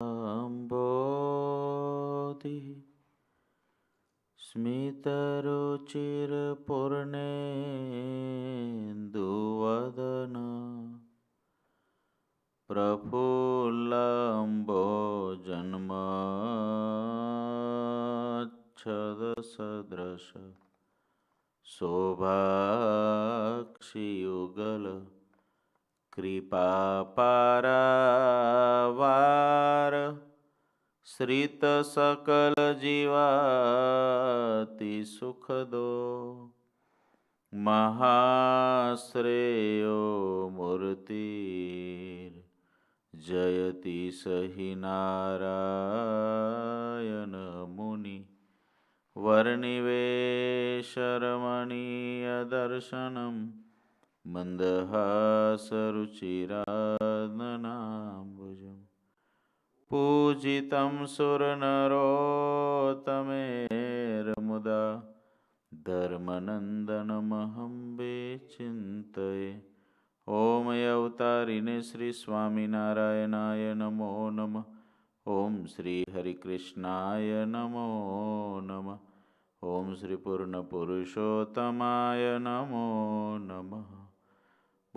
અંબોધિ સ્મિતરુચિરપૂર્ણેન્દુવદન પ્રફુલ્લંબોજન્મચ્છદસદૃશ શોભાક્ષિયુગલ कृपापारवार श्रितसकलजीवाति सुखदो महाश्रेयो मूर्तिर्जयति स हि नारायणमुनि वर्निवेशरमणीयदर्शनम् मन्दहासरुचिरादनाम्बुजम् पूजितं सुरनरोतमेर्मुदा धर्मनन्दनमहं चिन्तये ॐ अवतारिणे श्रीस्वामिनारायणाय नमो नमः ॐ श्रीहरिकृष्णाय नमो नमः ॐ श्रीपूर्णपुरुषोत्तमाय नमो नमः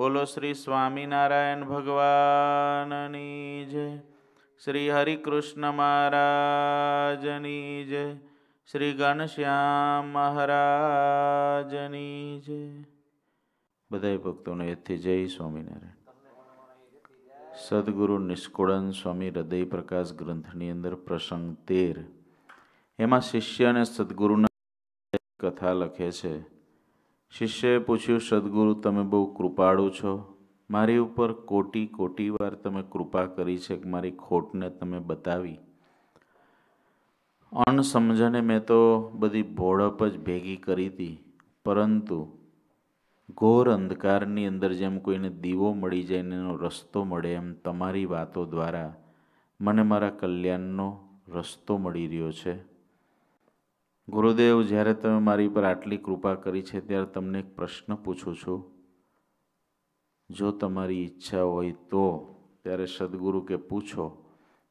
બોલો શ્રી સ્વામિનારાયણ ભગવાનની જય. શ્રી હરિકૃષ્ણ મહારાજની જય. શ્રી ઘનશ્યામ મહારાજની જય. બધા ભક્તોને એથી જય સ્વામિનારાયણ. સદગુરુ નિષ્કુળન સ્વામી હૃદય પ્રકાશ ગ્રંથની અંદર પ્રસંગ તેર. એમાં શિષ્ય અને સદગુરુના કથા લખે છે. શિષ્યએ પૂછ્યું, સદગુરુ, તમે બહુ કૃપાળુ છો. મારી ઉપર કોટી કોટી વાર તમે કૃપા કરી છે કે મારી ખોટને તમે બતાવી. અણસમજને મેં તો બધી ભોળપ જ ભેગી કરી હતી, પરંતુ ઘોર અંધકારની અંદર જેમ કોઈને દીવો મળી જાય એનો રસ્તો મળે એમ તમારી વાતો દ્વારા મને મારા કલ્યાણનો રસ્તો મળી રહ્યો છે. ગુરુદેવ, જ્યારે તમે મારી પર આટલી કૃપા કરી છે, ત્યારે તમને એક પ્રશ્ન પૂછું છું. જો તમારી ઈચ્છા હોય તો, ત્યારે સદગુરુ કે પૂછો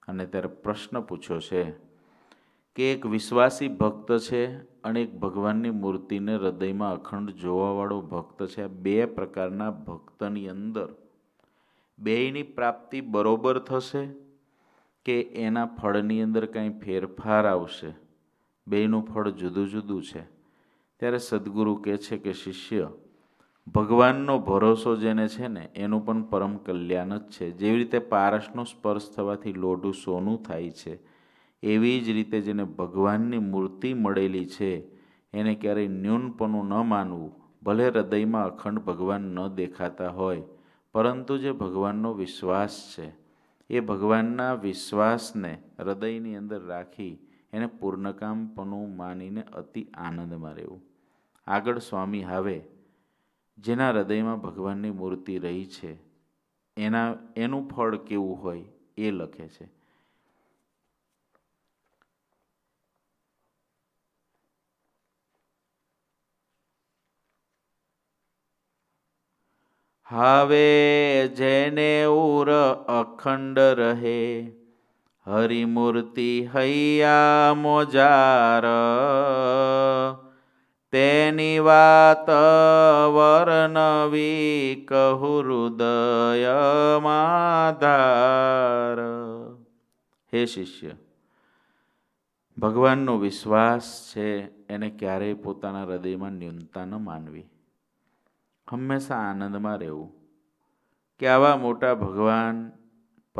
અને ત્યારે પ્રશ્ન પૂછ્યો છે કે એક વિશ્વાસી ભક્ત છે અને એક ભગવાનની મૂર્તિને હૃદયમાં અખંડ જોવાવાળો ભક્ત છે. આ બે પ્રકારના ભક્તની અંદર બેયની પ્રાપ્તિ બરોબર થશે કે એના ફળની અંદર કાંઈ ફેરફાર આવશે? બેયનું ફળ જુદું જુદું છે. ત્યારે સદગુરુ કહે છે કે, શિષ્ય, ભગવાનનો ભરોસો જેને છે ને, એનું પણ પરમ કલ્યાણ જ છે. જેવી રીતે પારસનો સ્પર્શ થવાથી લોઢું સોનું થાય છે, એવી જ રીતે જેને ભગવાનની મૂર્તિ મળેલી છે, એને ક્યારેય ન્યૂનપણું ન માનવું. ભલે હૃદયમાં અખંડ ભગવાન ન દેખાતા હોય, પરંતુ જે ભગવાનનો વિશ્વાસ છે, એ ભગવાનના વિશ્વાસને હૃદયની અંદર રાખી એને પૂર્ણકામપણું માનીને અતિ આનંદમાં રહેવું. આગળ સ્વામી, હવે જેના હૃદયમાં ભગવાનની મૂર્તિ રહી છે, એના, એનું ફળ કેવું હોય એ લખે છે. હવે જેને ઉર અખંડ રહે હરિમૂર્તિ હૈયા મોજાર. તેની વાત વર્ણવી કહુ હૃદયમાધાર. હે શિષ્ય, ભગવાનનો વિશ્વાસ છે એને ક્યારેય પોતાના હૃદયમાં ન્યૂનતા ન માનવી. હંમેશા આનંદમાં રહેવું. કે આવા મોટા ભગવાન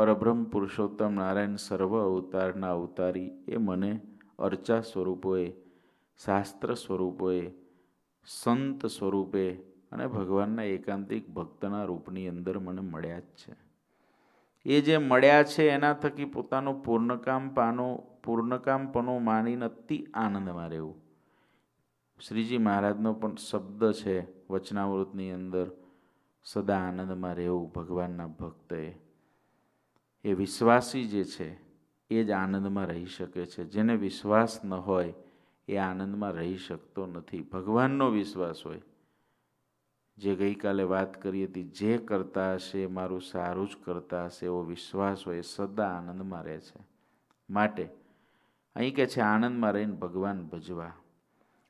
પરબ્રહ્મ પુરુષોત્તમ નારાયણ સર્વ અવતારના અવતારી એ મને અર્ચા સ્વરૂપોએ, શાસ્ત્ર સ્વરૂપોએ, સંત સ્વરૂપે અને ભગવાનના એકાંતિક ભક્તના રૂપની અંદર મને મળ્યા જ છે. એ જે મળ્યા છે એના થકી પોતાનું પૂર્ણકામ પાનો પૂર્ણકામપણું માનીને અતિ આનંદમાં રહેવું. શ્રીજી મહારાજનો પણ શબ્દ છે વચનાવૃતની અંદર, સદા આનંદમાં રહેવું ભગવાનના ભક્તએ. એ વિશ્વાસી જે છે, એ જ આનંદમાં રહી શકે છે. જેને વિશ્વાસ ન હોય, એ આનંદમાં રહી શકતો નથી. ભગવાનનો વિશ્વાસ હોય. જે ગઈકાલે વાત કરી હતી, જે કરતા હશે મારું સારું જ કરતા હશે, એવો વિશ્વાસ હોય સદા આનંદમાં રહે છે. માટે અહીં કે છે, આનંદમાં રહીને ભગવાન ભજવા.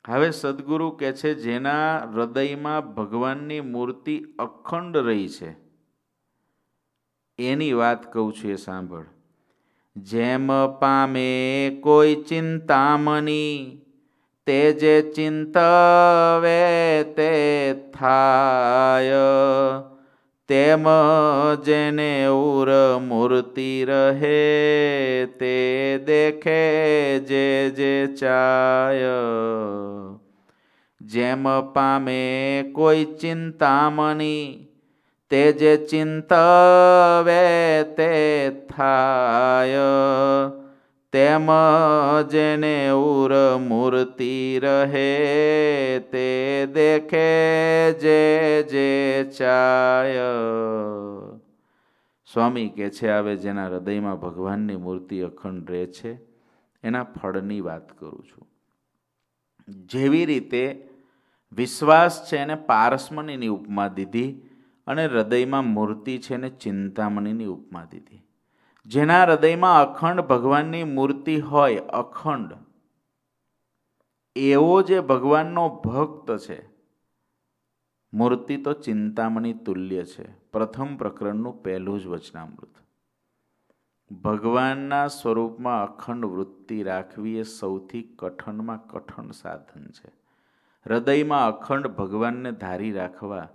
હવે સદગુરુ કે છે, જેના હૃદયમાં ભગવાનની મૂર્તિ અખંડ રહી છે એની વાત કહું છું એ સાંભળ. જેમ પામે કોઈ ચિંતામણી, તે જે ચિંતવે તે થાય. તેમ જેને ઉર મૂર્તિ રહે, તે દેખે જે જે ચાય. જેમ પામે કોઈ ચિંતામણી તે જે ચિંતવે તે થાય. તેમ જેને ઉર મૂર્તિ રહે તે દેખે જે જે ચાય. સ્વામી કે છે હવે જેના હૃદયમાં ભગવાનની મૂર્તિ અખંડ રહે છે, એના ફળની વાત કરું છું. જેવી રીતે વિશ્વાસ છે એને પારસમણીની ઉપમા દીધી અને હૃદયમાં મૂર્તિ છે ને ચિંતામણીની ઉપમા દીધી. જેના હૃદયમાં અખંડ ભગવાનની મૂર્તિ હોય, અખંડ, એવો જે ભગવાનનો ભક્ત છે, મૂર્તિ તો ચિંતામણી તુલ્ય છે. પ્રથમ પ્રકરણનું પહેલું જ વચનામૃત. ભગવાનના સ્વરૂપમાં અખંડ વૃત્તિ રાખવી એ સૌથી કઠણમાં કઠણ સાધન છે. હૃદયમાં અખંડ ભગવાનને ધારી રાખવા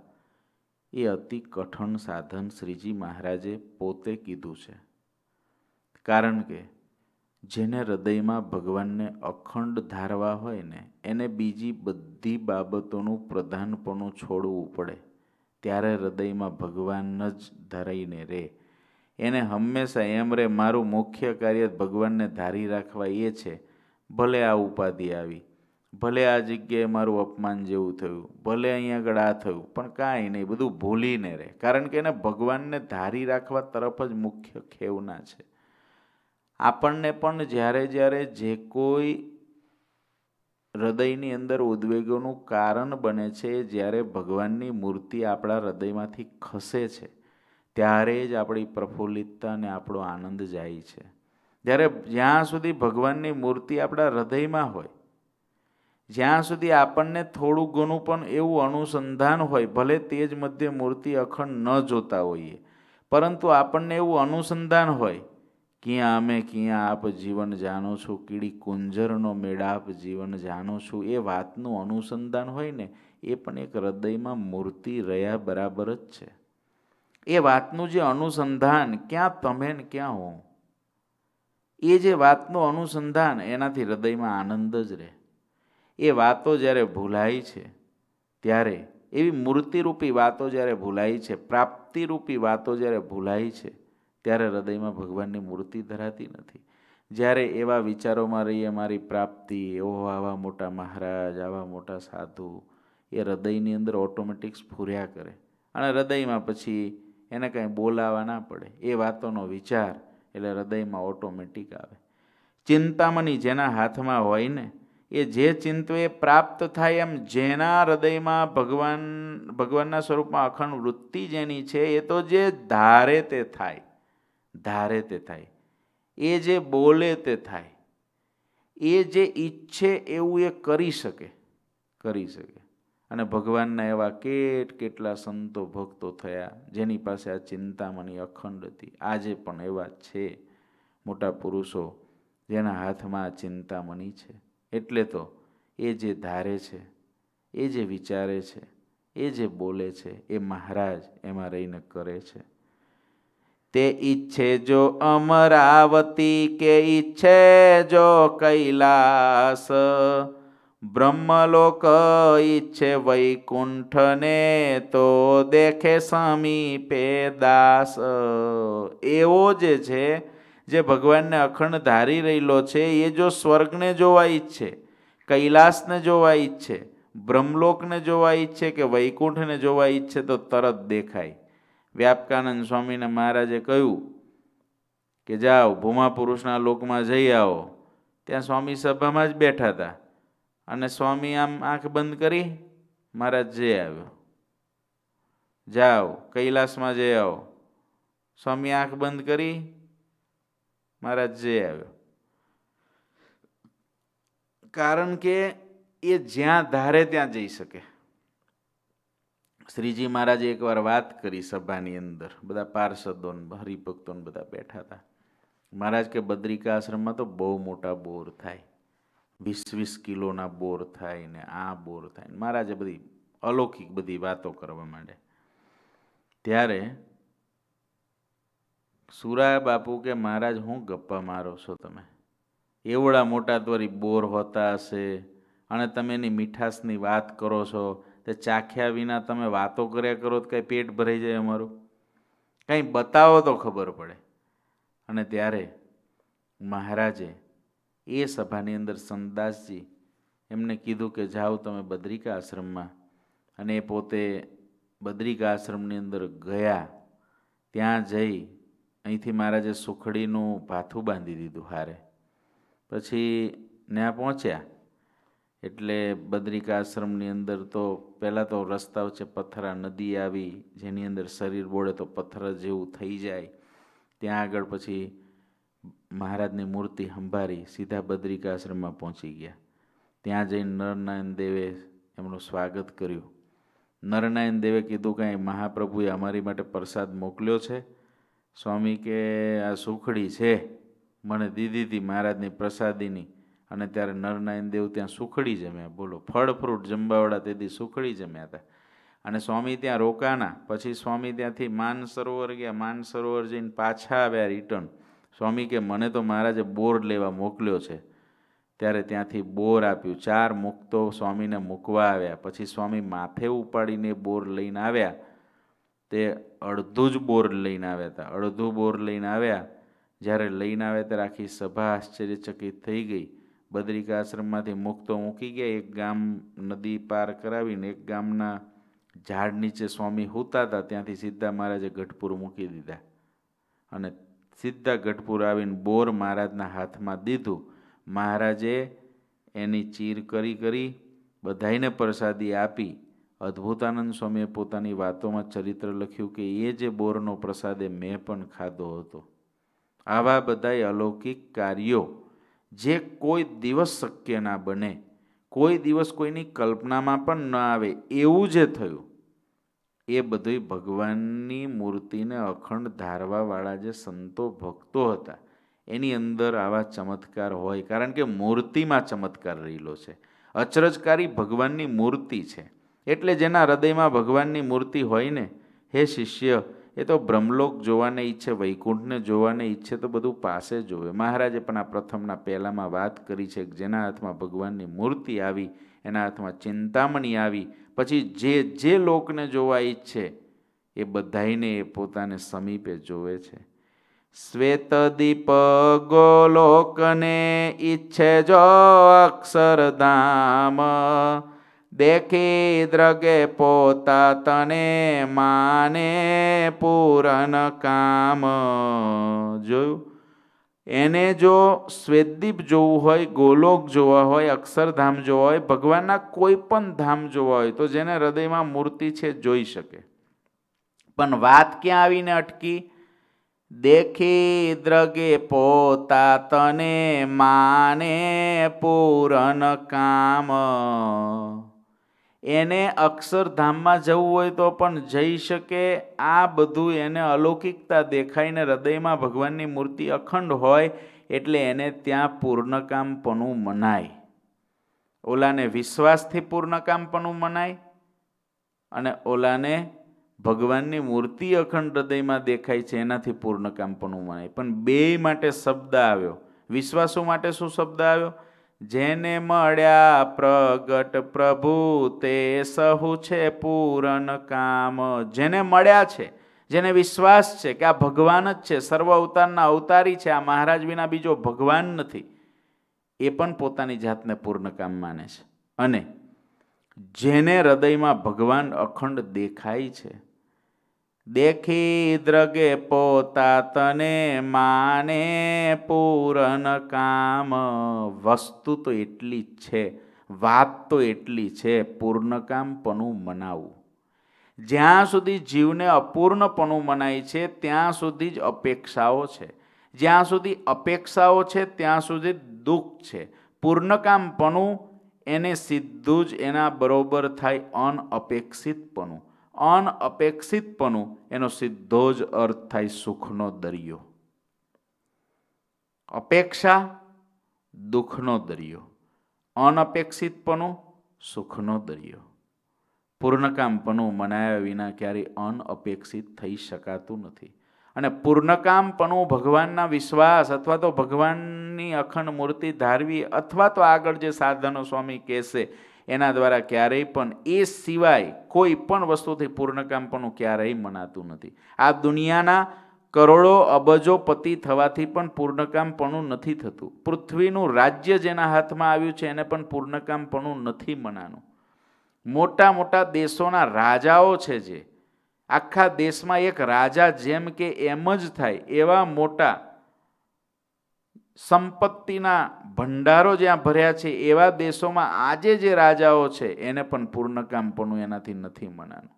એ અતિ કઠણ સાધન શ્રીજી મહારાજે પોતે કીધું છે. કારણ કે જેને હૃદયમાં ભગવાનને અખંડ ધારવા હોય ને, એને બીજી બધી બાબતોનું પ્રધાનપણું છોડવું પડે. ત્યારે હૃદયમાં ભગવાન જ ધરાઈને રહે એને હંમેશા એમ રે, મારું મુખ્ય કાર્ય ભગવાનને ધારી રાખવા એ છે. ભલે આ ઉપાધિ આવી ભલે આ જગ્યાએ મારું અપમાન જેવું થયું, ભલે અહીંયા આગળ આ થયું, પણ કાંઈ નહીં, બધું ભૂલીને રહે. કારણ કે એને ભગવાનને ધારી રાખવા તરફ જ મુખ્ય ખેવના છે. આપણને પણ જ્યારે જ્યારે જે કોઈ હૃદયની અંદર ઉદ્વેગોનું કારણ બને છે, જ્યારે ભગવાનની મૂર્તિ આપણા હૃદયમાંથી ખસે છે, ત્યારે જ આપણી પ્રફુલ્લિતતા અને આપણો આનંદ જાય છે. જ્યારે જ્યાં સુધી ભગવાનની મૂર્તિ આપણા હૃદયમાં હોય જ્યાં સુધી આપણને થોડું ઘણું પણ એવું અનુસંધાન હોય, ભલે તે જ મધ્ય મૂર્તિ અખંડ ન જોતા હોઈએ, પરંતુ આપણને એવું અનુસંધાન હોય, ક્યાં અમે, ક્યાં આપ જીવન જાણો છો? કીડી કુંજરનો મેળાપ જીવન જાણો છું? એ વાતનું અનુસંધાન હોય ને, એ પણ એક હૃદયમાં મૂર્તિ રહ્યા બરાબર જ છે. એ વાતનું જે અનુસંધાન, ક્યાં તમે ને ક્યાં હું? એ જે વાતનું અનુસંધાન, એનાથી હૃદયમાં આનંદ જ રહે. એ વાતો જ્યારે ભૂલાય છે, ત્યારે એવી મૂર્તિરૂપી વાતો જ્યારે ભૂલાય છે, પ્રાપ્તિરૂપી વાતો જ્યારે ભૂલાય છે, ત્યારે હૃદયમાં ભગવાનની મૂર્તિ ધરાતી નથી. જ્યારે એવા વિચારોમાં રહીએ, મારી પ્રાપ્તિ એવો આવા મોટા મહારાજ, આવા મોટા સાધુ, એ હૃદયની અંદર ઓટોમેટિક સ્ફૂર્યા કરે. અને હૃદયમાં પછી એને કાંઈ બોલાવા ના પડે. એ વાતોનો વિચાર એટલે હૃદયમાં ઓટોમેટિક આવે. ચિંતામણી જેના હાથમાં હોય ને એ જે ચિંતવે પ્રાપ્ત થાય એમ જેના હૃદયમાં ભગવાન, ભગવાનના સ્વરૂપમાં અખંડ વૃત્તિ જેની છે, એ તો જે ધારે તે થાય, ધારે તે થાય, એ જે બોલે તે થાય, એ જે ઈચ્છે એવું એ કરી શકે કરી શકે. અને ભગવાનના એવા કેટ કેટલા સંતો ભક્તો થયા, જેની પાસે આ ચિંતામણી અખંડ હતી. આજે પણ એવા છે મોટા પુરુષો જેના હાથમાં આ ચિંતામણી છે. એટલે તો એ જે ધારે છે, એ જે વિચારે છે, એ જે બોલે છે, એ મહારાજ એમાં રહીને કરે છે. તે ઈચ્છે જો અમરાવતી કે ઈચ્છે જો કૈલાસ, બ્રહ્મલોક ઈચ્છે વૈકુંઠને તો દેખે સમીપે દાસ એવો જે છે જે ભગવાનને અખંડ ધારી રહેલો છે, એ જો સ્વર્ગને જોવા ઈચ્છે, કૈલાસને જોવા ઈચ્છે, બ્રહ્મલોકને જોવા ઈચ્છે કે વૈકુંઠને જોવા ઈચ્છે, તો તરત દેખાય. વ્યાપકાનંદ સ્વામીને મહારાજે કહ્યું કે જાઓ ભૂમા પુરુષના લોકમાં જઈ આવો. ત્યાં સ્વામી સભામાં જ બેઠા હતા. અને સ્વામી આમ આંખ બંધ કરી, મહારાજ જઈ આવ્યો. જાઓ, કૈલાસમાં જઈ આવો. સ્વામી આંખ બંધ કરી મહારાજ જઈ આવ્યો. કારણ કે એ જ્યાં ધારે ત્યાં જઈ શકે. શ્રીજી મહારાજે એકવાર વાત કરી સભાની અંદર. બધા પાર્ષદો હરિભક્તો બધા બેઠા હતા. મહારાજ કે બદ્રિકા આશ્રમમાં તો બહુ મોટા બોર થાય. વીસ વીસ કિલોના બોર થાય ને આ બોર થાય મહારાજે બધી અલૌકિક બધી વાતો કરવા માંડે ત્યારે સુરા બાપુ કે, મહારાજ, હું ગપ્પા મારો છો તમે? એવડા મોટા ત્વરી બોર હોતા હશે અને તમે એની મીઠાશની વાત કરો છો. તે ચાખ્યા વિના તમે વાતો કર્યા કરો તો કંઈ પેટ ભરાઈ જાય અમારું? કંઈ બતાવો તો ખબર પડે. અને ત્યારે મહારાજે એ સભાની અંદર સંદાસજી એમને કીધું કે, જાઓ તમે બદ્રિકા આશ્રમમાં. અને એ પોતે બદ્રિકા આશ્રમની અંદર ગયા. ત્યાં જઈ અહીંથી મહારાજે સુખડીનું ભાથું બાંધી દીધું હારે. પછી ત્યાં પહોંચ્યા. એટલે બદ્રિકા આશ્રમની અંદર તો પહેલાં તો રસ્તા વચ્ચે પથ્થરા નદી આવી, જેની અંદર શરીર બોળે તો પથ્થર જેવું થઈ જાય. ત્યાં આગળ પછી મહારાજની મૂર્તિ સંભારી સીધા બદ્રિકા આશ્રમમાં પહોંચી ગયા. ત્યાં જઈને નરનારાયણ દેવે એમનું સ્વાગત કર્યું. નરનારાયણ દેવે કીધું કાંઈ મહાપ્રભુએ અમારી માટે પ્રસાદ મોકલ્યો છે. સ્વામી કે, આ સુખડી છે. મને દીધી હતી મહારાજની પ્રસાદીની. અને ત્યારે નરનારાયણ દેવ ત્યાં સુખડી જમ્યા. બોલો, ફળ, ફ્રૂટ જમવાવાળા તેથી સુખડી જમ્યા હતા. અને સ્વામી ત્યાં રોકાના પછી સ્વામી ત્યાંથી માન સરોવર ગયા. માન સરોવર જઈને પાછા આવ્યા રિટર્ન. સ્વામી કે, મને તો મહારાજે બોર લેવા મોકલ્યો છે. ત્યારે ત્યાંથી બોર આપ્યું. ચાર મુક્તો સ્વામીને મૂકવા આવ્યા. પછી સ્વામી માથે ઉપાડીને બોર લઈને આવ્યા. તે અડધું જ બોર લઈને આવ્યા હતા. અડધું બોર લઈને આવ્યા, જ્યારે લઈને આવ્યા ત્યારે આખી સભા આશ્ચર્યચકિત થઈ ગઈ. બદ્રિકા આશ્રમમાંથી મુક્તો મૂકી ગયા. એક ગામ નદી પાર કરાવીને એક ગામના ઝાડ નીચે સ્વામી હોતા હતા. ત્યાંથી સીધા મહારાજે ગઢપુર મૂકી દીધા અને સીધા ગઢપુર આવીને બોર મહારાજના હાથમાં દીધું. મહારાજે એની ચીર કરી કરી બધાઈને પ્રસાદી આપી. અદ્ભુતાનંદ સ્વામીએ પોતાની વાતોમાં ચરિત્ર લખ્યું કે એ જે બોરનો પ્રસાદ એ મેં પણ ખાધો હતો. આવા બધાય અલૌકિક કાર્યો જે કોઈ દિવસ શક્ય ના બને, કોઈ દિવસ કોઈની કલ્પનામાં પણ ન આવે એવું જે થયું, એ બધું ભગવાનની મૂર્તિને અખંડ ધારવાવાળા જે સંતો ભક્તો હતા, એની અંદર આવા ચમત્કાર હોય. કારણ કે મૂર્તિમાં ચમત્કાર રહેલો છે. અચરજકારી ભગવાનની મૂર્તિ છે. એટલે જેના હૃદયમાં ભગવાનની મૂર્તિ હોય ને, હે શિષ્ય, એ તો બ્રહ્મલોક જોવાને ઈચ્છે, વૈકુંઠને જોવાને ઈચ્છે તો બધું પાસે જોવે. મહારાજે પણ આ પ્રથમના પહેલામાં વાત કરી છે કે જેના હાથમાં ભગવાનની મૂર્તિ આવી, એના હાથમાં ચિંતામણી આવી, પછી જે જે લોકને જોવા ઈચ્છે, એ બધાઈને એ પોતાને સમીપે જોવે છે. શ્વેતદીપ ગોલોકને ઈચ્છે જો અક્ષરધામ દેખી દ્રગે પોતા તને માને પૂરન કામ. જોયું? એને જો શ્વેતદીપ જોવું હોય, ગોલોક જોવા હોય, અક્ષરધામ જોવા હોય, ભગવાનના કોઈ પણ ધામ જોવા હોય, તો જેને હૃદયમાં મૂર્તિ છે જોઈ શકે. પણ વાત ક્યાં આવીને અટકી? દેખી દ્રગે પોતા તને માને પૂરન કામ. એને અક્ષરધામમાં જવું હોય તો પણ જઈ શકે. આ બધું એને અલૌકિકતા દેખાઈને હૃદયમાં ભગવાનની મૂર્તિ અખંડ હોય એટલે એને ત્યાં પૂર્ણકામપણું મનાય. ઓલાને વિશ્વાસથી પૂર્ણકામપણું મનાય અને ઓલાને ભગવાનની મૂર્તિ અખંડ હૃદયમાં દેખાય છે એનાથી પૂર્ણકામપણું મનાય. પણ બે માટે શબ્દ આવ્યો. વિશ્વાસો માટે શું શબ્દ આવ્યો? જેને મળ્યા પ્રગટ પ્રભુ, તે સહુ છે પૂરણ કામ. જેને મળ્યા છે, જેને વિશ્વાસ છે કે આ ભગવાન જ છે, સર્વ અવતારના અવતારી છે, આ મહારાજ વિના બીજો ભગવાન નથી, એ પણ પોતાની જાતને પૂર્ણ કામ માને છે. અને જેને હૃદયમાં ભગવાન અખંડ દેખાય છે દેખી દ્રગે પોતા તને માને પૂરન કામ. વસ્તુ તો એટલી જ છે, વાત તો એટલી છે, પૂર્ણકામપણું મનાવવું જ્યાં સુધી જીવને અપૂર્ણપણું મનાય છે, ત્યાં સુધી જ અપેક્ષાઓ છે. જ્યાં સુધી અપેક્ષાઓ છે, ત્યાં સુધી દુઃખ છે. પૂર્ણકામપણું એને સીધું જ એના બરોબર થાય અનઅપેક્ષિતપણું. અનઅપેક્ષિતપણું, એનો સીધો જ અર્થ થાય સુખનો દરિયો. અપેક્ષા, દુઃખનો દરિયો. અનઅપેક્ષિતપણું, સુખનો દરિયો. પૂર્ણકામપણું મનાયા વિના ક્યારેય અનઅપેક્ષિત થઈ શકાતું નથી. અને પૂર્ણકામપણું ભગવાનના વિશ્વાસ અથવા તો ભગવાનની અખંડ મૂર્તિ ધારવી અથવા તો આગળ જે સાધનો સ્વામી કહેશે એના દ્વારા ક્યારેય પણ, એ સિવાય કોઈ પણ વસ્તુથી પૂર્ણકામપણું ક્યારેય મનાતું નથી. આ દુનિયાના કરોડો અબજો પતિ થવાથી પણ પૂર્ણકામપણું નથી થતું. પૃથ્વીનું રાજ્ય જેના હાથમાં આવ્યું છે, એને પણ પૂર્ણકામપણું નથી મનાનું. મોટા મોટા દેશોના રાજાઓ છે જે. આખા દેશમાં એક રાજા જેમ કે એમ જ થાય, એવા મોટા સંપત્તિના ભંડારો જ્યાં ભર્યા છે, એવા દેશોમાં આજે જે રાજાઓ છે, એને પણ પૂર્ણકામપણું એનાથી નથી મનાનું.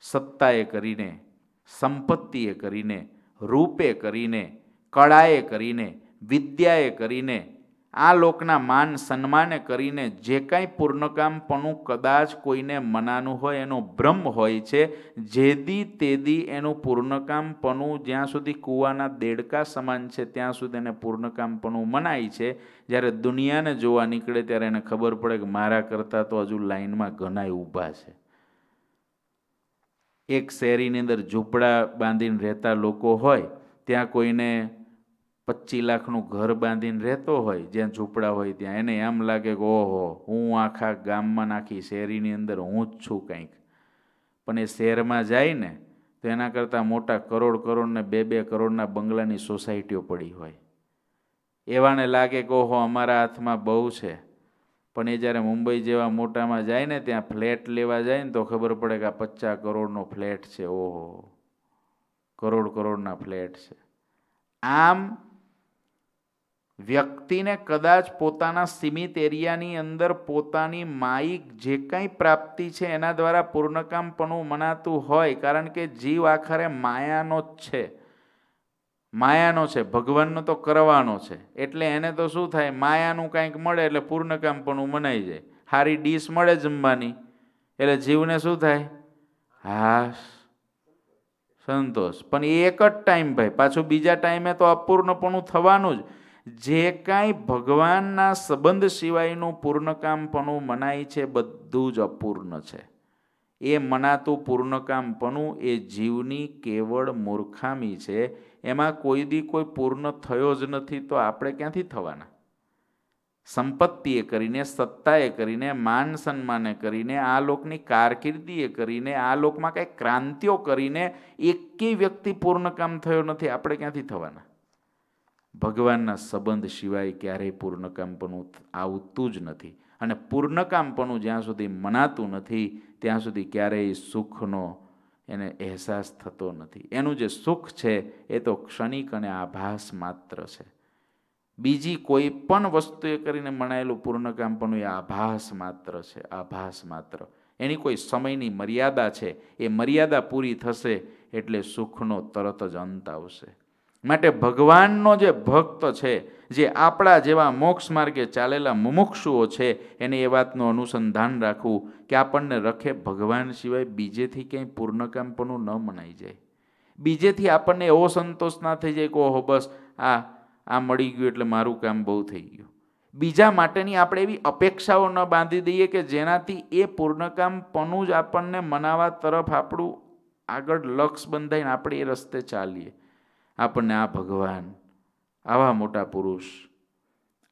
સત્તાએ કરીને, સંપત્તિએ કરીને, રૂપે કરીને, કળાએ કરીને, વિદ્યાએ કરીને આ લોકના માન સન્માને કરીને જે કાંઈ પૂર્ણકામપણું કદાચ કોઈને મનાનું હોય, એનો ભ્રમ હોય છે, જેદી તેદી એનું પૂર્ણકામપણું જ્યાં સુધી કૂવાના દેડકા સમાન છે, ત્યાં સુધી એને પૂર્ણકામપણું મનાય છે. જ્યારે દુનિયાને જોવા નીકળે ત્યારે એને ખબર પડે કે મારા કરતાં તો હજુ લાઇનમાં ઘણાય ઊભા છે. એક શેરીની અંદર ઝૂંપડા બાંધીને રહેતા લોકો હોય, ત્યાં કોઈને પચીસ લાખનું ઘર બાંધીને રહેતો હોય, જ્યાં ઝૂંપડા હોય ત્યાં. એને એમ લાગે કે, ઓહો, હું આખા ગામમાં નાખી શેરીની અંદર, હું જ છું કંઈક. પણ એ શહેરમાં જાય ને, તો એના કરતાં મોટા કરોડ કરોડને બે બે કરોડના બંગલાની સોસાયટીઓ પડી હોય. એવાને લાગે કે, ઓહો, અમારા હાથમાં બહુ છે. પણ એ જ્યારે મુંબઈ જેવા મોટામાં જાય ને, ત્યાં ફ્લેટ લેવા જાય ને, તો ખબર પડે કે આ પચાસ કરોડનો ફ્લેટ છે. ઓહો, કરોડ કરોડના ફ્લેટ છે. આમ વ્યક્તિને કદાચ પોતાના સીમિત એરિયાની અંદર પોતાની માયિક જે કંઈ પ્રાપ્તિ છે એના દ્વારા પૂર્ણકામપણું મનાતું હોય, કારણ કે જીવ આખરે માયાનો જ છે. માયાનો છે, ભગવાનનો તો કરવાનો છે. એટલે એને તો શું થાય, માયાનું કાંઈક મળે એટલે પૂર્ણકામપણું મનાઈ જાય. સારી ડીશ મળે જમવાની, એટલે જીવને શું થાય? હાશ. સંતોષ. પણ એ એક જ ટાઈમ ભાઈ, પાછું બીજા ટાઈમે તો અપૂર્ણપણું થવાનું જ. જે કાંઈ ભગવાનના સંબંધ સિવાયનું પૂર્ણકામપણું મનાય છે, બધું જ અપૂર્ણ છે. એ મનાતું પૂર્ણકામપણું એ જીવની કેવળ મૂર્ખામી છે. એમાં કોઈ દી કોઈ પૂર્ણ થયો જ નથી તો આપણે ક્યાંથી થવાના? સંપત્તિએ કરીને, સત્તાએ કરીને, માન સન્માને કરીને, આ લોકની કારકિર્દીએ કરીને, આ લોકમાં કંઈક ક્રાંતિઓ કરીને એકેય વ્યક્તિ પૂર્ણકામ થયો નથી, આપણે ક્યાંથી થવાના? ભગવાનના સંબંધ સિવાય ક્યારેય પૂર્ણકામપણું આવતું જ નથી. અને પૂર્ણકામપણું જ્યાં સુધી મનાતું નથી, ત્યાં સુધી ક્યારેય સુખનો એને અહેસાસ થતો નથી. એનું જે સુખ છે, એ તો ક્ષણિક અને આભાસ માત્ર છે. બીજી કોઈ પણ વસ્તુએ કરીને મનાયેલું પૂર્ણકામપણું એ આભાસ માત્ર છે, આભાસ માત્ર. એની કોઈ સમયની મર્યાદા છે, એ મર્યાદા પૂરી થશે એટલે સુખનો તરત જ અંત આવશે. માટે ભગવાનનો જે ભક્ત છે, જે આપણા જેવા મોક્ષ માર્ગે ચાલેલા મુમુક્ષુઓ છે, એને એ વાતનું અનુસંધાન રાખવું કે આપણને રખે ભગવાન સિવાય બીજેથી ક્યાંય પૂર્ણકામપણું ન મનાઈ જાય. બીજેથી આપણને એવો સંતોષ ના થઈ જાય કે ઓહો, બસ આ આ મળી ગયું એટલે મારું કામ બહુ થઈ ગયું. બીજા માટેની આપણે એવી અપેક્ષાઓ ન બાંધી દઈએ કે જેનાથી એ પૂર્ણકામપણું જ આપણને મનાવા તરફ આપણું આગળ લક્ષ બંધાઈને આપણે એ રસ્તે ચાલીએ. આપણને આ ભગવાન, આવા મોટા પુરુષ,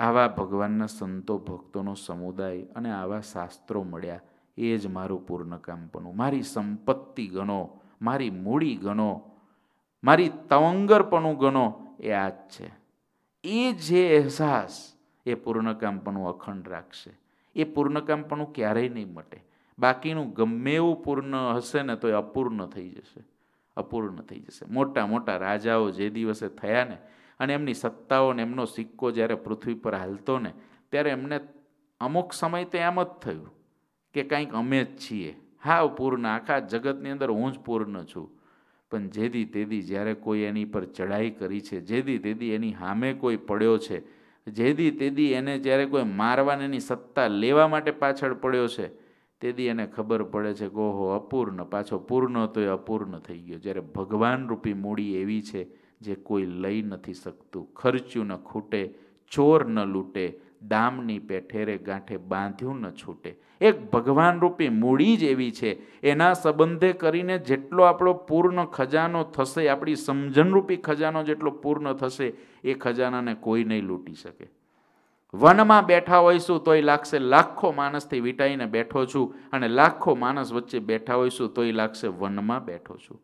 આવા ભગવાનના સંતો, ભક્તોનો સમુદાય અને આવા શાસ્ત્રો મળ્યા, એ જ મારું પૂર્ણ કામપણું મારી સંપત્તિ ગણો, મારી મૂડી ગણો, મારી તવંગરપણું ગણો, એ આ જ છે. એ જે અહેસાસ, એ પૂર્ણકામપણું અખંડ રાખશે. એ પૂર્ણકામપણું ક્યારેય નહીં મટે. બાકીનું ગમે એવું પૂર્ણ હશે ને તો એ અપૂર્ણ થઈ જશે. અપૂર્ણ થઈ જશે. મોટા મોટા રાજાઓ જે દિવસે થયા ને, અને એમની સત્તાઓ ને, એમનો સિક્કો જ્યારે પૃથ્વી પર હાલતો ને, ત્યારે એમને અમુક સમય તો એમ જ થયું કે કંઈક અમે જ છીએ. હા પૂર્ણ, આખા જગતની અંદર હું જ પૂર્ણ છું. પણ જેદી તેદી જ્યારે કોઈ એની પર ચઢાઈ કરી છે, જેદી તેદી એની સામે કોઈ પડ્યો છે, જેદી તેદી એને જ્યારે કોઈ મારવાની એની સત્તા લેવા માટે પાછળ પડ્યો છે તેદી એને ખબર પડે છે કે ઓહો, અપૂર્ણ, પાછો પૂર્ણ તો એ અપૂર્ણ થઈ ગયો. જ્યારે ભગવાન રૂપી મૂડી એવી છે જે કોઈ લઈ નથી શકતું. ખર્ચ્યું ન ખૂટે, ચોર ન લૂંટે, દામની પેઠેરે ગાંઠે બાંધ્યું ન છૂટે. એક ભગવાન રૂપી મૂડી જ એવી છે. એના સંબંધે કરીને જેટલો આપણો પૂર્ણ ખજાનો થશે, આપણી સમજણરૂપી ખજાનો જેટલો પૂર્ણ થશે, એ ખજાનાને કોઈ નહીં લૂંટી શકે. વનમાં બેઠા હોઈશું તોય લાગશે લાખો માણસથી વિટાઈને બેઠો છું અને લાખો માણસ વચ્ચે બેઠા હોઈશું તોય લાગશે વનમાં બેઠો છું.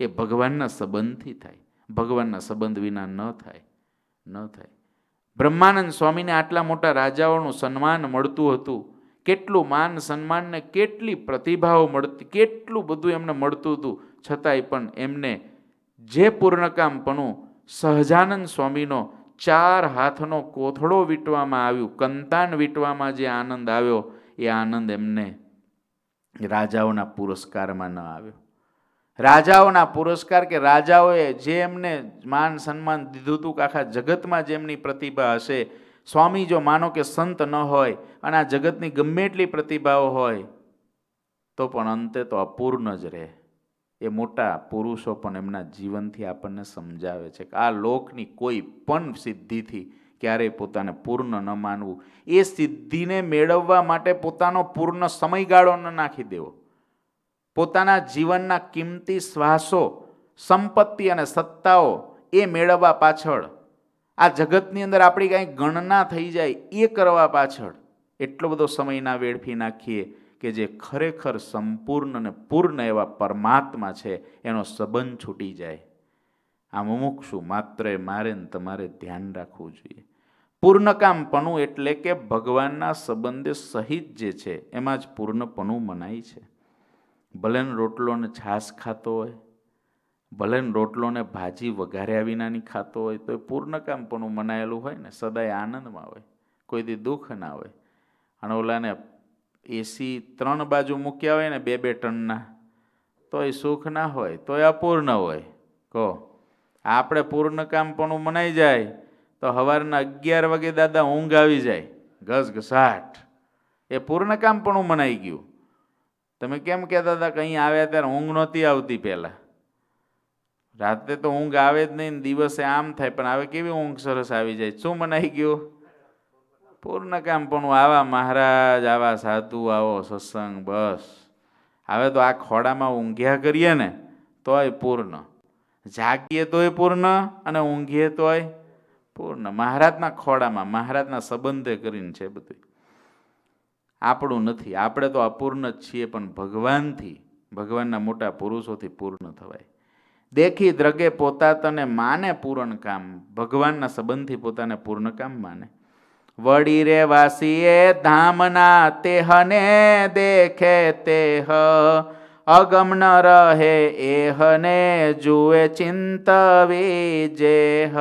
એ ભગવાનના સંબંધથી થાય. ભગવાનના સંબંધ વિના ન થાય. ન થાય. બ્રહ્માનંદ સ્વામીને આટલા મોટા રાજાઓનું સન્માન મળતું હતું. કેટલું માન સન્માનને કેટલી પ્રતિભાઓ મળતી, કેટલું બધું એમને મળતું હતું. છતાંય પણ એમને જે પૂર્ણકામપણું સહજાનંદ સ્વામીનો ચાર હાથનો કોથળો વીંટવામાં આવ્યું, કંતાન વીંટવામાં જે આનંદ આવ્યો, એ આનંદ એમને રાજાઓના પુરસ્કારમાં ન આવ્યો. રાજાઓના પુરસ્કાર કે રાજાઓએ જે એમને માન સન્માન દીધું હતું કે આખા જગતમાં જેમની પ્રતિભા હશે, સ્વામી જો માનો કે સંત ન હોય અને આ જગતની ગમે એટલી પ્રતિભાઓ હોય, તો પણ અંતે તો અપૂર્ણ જ રહે. એ મોટા પુરુષો પણ એમના જીવનથી આપણને સમજાવે છે કે આ લોકની કોઈ પણ સિદ્ધિથી ક્યારેય પોતાને પૂર્ણ ન માનવું. એ સિદ્ધિને મેળવવા માટે પોતાનો પૂર્ણ સમયગાળો ન નાખી દેવો. પોતાના જીવનના કિંમતી શ્વાસો, સંપત્તિ અને સત્તાઓ એ મેળવવા પાછળ. આ જગતની અંદર આપણી કાંઈ ગણના થઈ જાય એ કરવા પાછળ. એટલો બધો સમય ના વેડફી નાખીએ. કે જે ખરેખર સંપૂર્ણ અને પૂર્ણ એવા પરમાત્મા છે, એનો સંબંધ છૂટી જાય. આ મુમુક્ષુ, માત્ર મારે ને તમારે ધ્યાન રાખવું જોઈએ. પૂર્ણકામપણું એટલે કે ભગવાનના સંબંધે સહિત જે છે, એમાં જ પૂર્ણપણું મનાય છે. ભલેન રોટલોને રોટલો છાશ ખાતો હોય ભલેન રોટલોને ભાજી વઘાર્યા વિનાની ખાતો હોય તો એ પૂર્ણકામપણું મનાયેલું હોય ને, સદાય આનંદમાં હોય. કોઈ દી દુઃખ ના હોય. અને ઓલાને એસી ત્રણ બાજુ મૂક્યા હોય ને બે બે ટનના, તો એ સુખ ના હોય, તો એ અપૂર્ણ હોય. કહો. આપણે પૂર્ણકામપણું મનાઈ જાય, તો સવારના અગિયાર વાગે દાદા ઊંઘ આવી જાય, ઘસઘસાટ. એ પૂર્ણકામપણું મનાઈ ગયું. તમે કેમ કહેતા હતા કે અહીં આવ્યા ત્યારે ઊંઘ નહોતી આવતી પહેલાં? રાતે તો ઊંઘ આવે જ નહીં દિવસે આમ થાય, પણ હવે કેવી ઊંઘ સરસ આવી જાય? શું મનાઈ ગયું? પૂર્ણ કામ પણ આવા મહારાજ, આવા સાધુ, આવો સત્સંગ, બસ. હવે તો આ ખોડામાં ઊંઘ્યા કરીએ ને, તોય પૂર્ણ. જાગીએ તોય પૂર્ણ અને ઊંઘીએ તોય પૂર્ણ. મહારાજના ખોડામાં મહારાજના સંબંધે કરીને છે બધું આપણું નથી. આપણે તો અપૂર્ણ જ છીએ, પણ ભગવાનથી, ભગવાનના મોટા પુરુષોથી પૂર્ણ થવાય. દેખી દ્રગે પોતા તને માને પૂર્ણ કામ. ભગવાનના સંબંધથી પોતાને પૂર્ણ કામ માને. વડી રે વાસીએ ધામના તેહને દેખે તેહ. અગમ ન રહે એહને જુએ ચિંતવી જે હ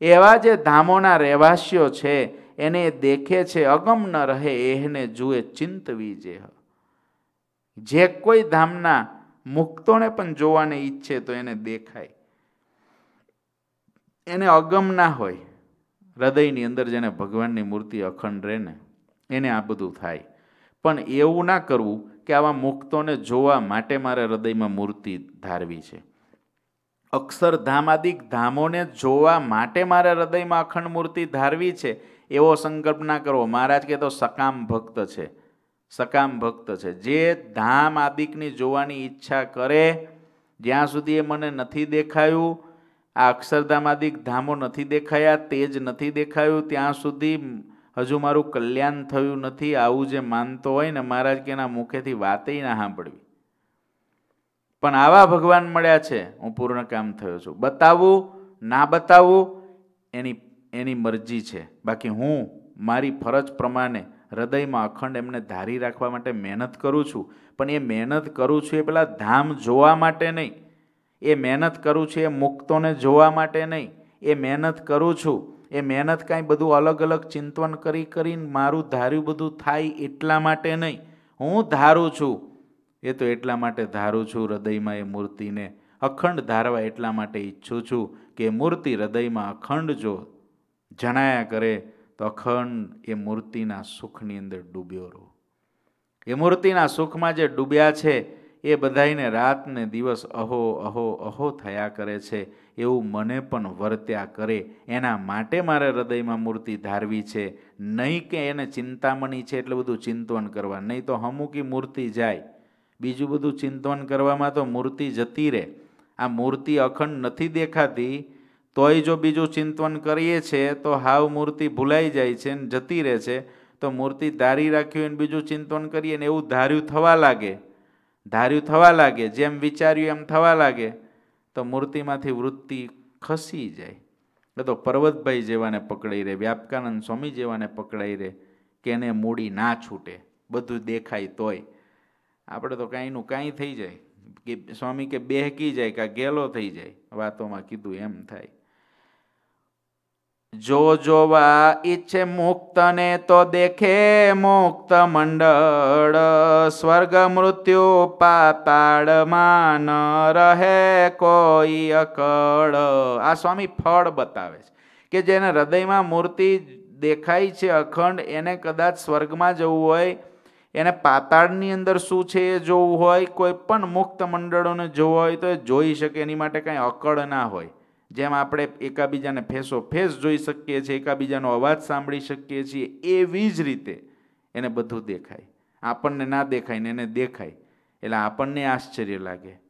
એવા જે ધામોના રહેવાસીઓ છે, એને દેખે છે અગમ ન રહે એને જુએ ચિંતવી જેહ. જે કોઈ ધામના મુક્તોને પણ જોવાને ઈચ્છે તો એને દેખાય. એને અગમ ના હોય. હૃદયની અંદર જેને ભગવાનની મૂર્તિ અખંડ રહે ને એને આ બધું થાય. પણ એવું ના કરવું કે આવા મુક્તોને જોવા માટે મારે હૃદયમાં મૂર્તિ ધારવી છે. અક્ષરધામાદિક ધામોને જોવા માટે મારે હૃદયમાં અખંડ મૂર્તિ ધારવી છે, એવો સંકલ્પ ના કરવો. મહારાજ કે તો સકામ ભક્ત છે, સકામ ભક્ત છે. જે ધામ આદિકની જોવાની ઈચ્છા કરે, જ્યાં સુધી એ મને નથી દેખાયું આ અક્ષરધામાદિક ધામો નથી દેખાયા તે જ નથી દેખાયું. ત્યાં સુધી હજુ મારું કલ્યાણ થયું નથી, આવું જે માનતો હોય ને મહારાજ કે એના મુખેથી વાતે ના સાંભળવી. પણ આવા ભગવાન મળ્યા છે, હું પૂર્ણ કામ થયો છું. બતાવવું ના બતાવવું એની એની મરજી છે. બાકી હું, મારી ફરજ પ્રમાણે હૃદયમાં અખંડ એમને ધારી રાખવા માટે મહેનત કરું છું. પણ એ મહેનત કરું છું એ પેલા ધામ જોવા માટે નહીં. એ મહેનત કરું છું, એ મુક્તોને જોવા માટે નહીં, એ મહેનત કરું છું, એ મહેનત કાંઈ બધું અલગ અલગ ચિંતન કરી કરીને મારું ધાર્યું બધું થાય એટલા માટે નહીં. હું ધારું છું. એ તો એટલા માટે ધારું છું, હૃદયમાં એ મૂર્તિને અખંડ ધારવા એટલા માટે ઈચ્છું છું કે મૂર્તિ હૃદયમાં અખંડ જો જણાયા કરે, તો અખંડ એ મૂર્તિના સુખની અંદર ડૂબ્યો રહો. એ મૂર્તિના સુખમાં જે ડૂબ્યા છે એ બધાઈને રાત ને દિવસ અહો અહો અહો થયા કરે છે, એવું મને પણ વર્ત્યા કરે. એના માટે મારે હૃદયમાં મૂર્તિ ધારવી છે. નહીં કે એને ચિંતામણી છે એટલે બધું ચિંતવન કરવા. નહીં તો હમુકી મૂર્તિ જાય. બીજું બધું ચિંતવન કરવામાં તો મૂર્તિ જતી રહે. આ મૂર્તિ અખંડ નથી દેખાતી, તોય જો બીજું ચિંતવન કરીએ છીએ તો હાવ મૂર્તિ ભૂલાઈ જાય છે ને જતી રહે છે. તો મૂર્તિ ધારી રાખ્યું એને બીજું ચિંતન કરીએ ને એવું ધાર્યું થવા લાગે. ધાર્યું થવા લાગે, જેમ વિચાર્યું એમ થવા લાગે, તો મૂર્તિમાંથી વૃત્તિ ખસી જાય. એ તો પર્વતભાઈ જેવાને પકડાઈ રહે, વ્યાપકાનંદ સ્વામી જેવાને પકડાઈ રહે, કે એને મૂડી ના છૂટે, બધું દેખાય તોય. આપણે તો કાંઈનું કાંઈ થઈ જાય. કે સ્વામી કે બેહકી જાય, કાં ગેલો થઈ જાય, વાતોમાં કીધું એમ થાય. જો જોવા ઈચ્છે મુક્તને તો દેખે મુક્ત મંડળ. સ્વર્ગ, મૃત્યુ પાતાળમાં ન રહે કોઈ અકળ. આ સ્વામી ફળ બતાવે છે કે જેને હૃદયમાં મૂર્તિ દેખાય છે અખંડ, એને કદાચ સ્વર્ગમાં જવું હોય, એને પાતાળની અંદર શું છે એ જોવું હોય, કોઈ પણ મુક્ત મંડળોને જોવું હોય તો એ જોઈ શકે, એની માટે કાંઈ અકળ ના હોય. જેમ આપણે એકાબીજાને ફેસો ફેસ જોઈ શકીએ છીએ, એકાબીજાનો અવાજ સાંભળી શકીએ છીએ, એવી જ રીતે એને બધું દેખાય. આપણને ના દેખાય ને એને દેખાય. એટલે આપણને આશ્ચર્ય લાગે.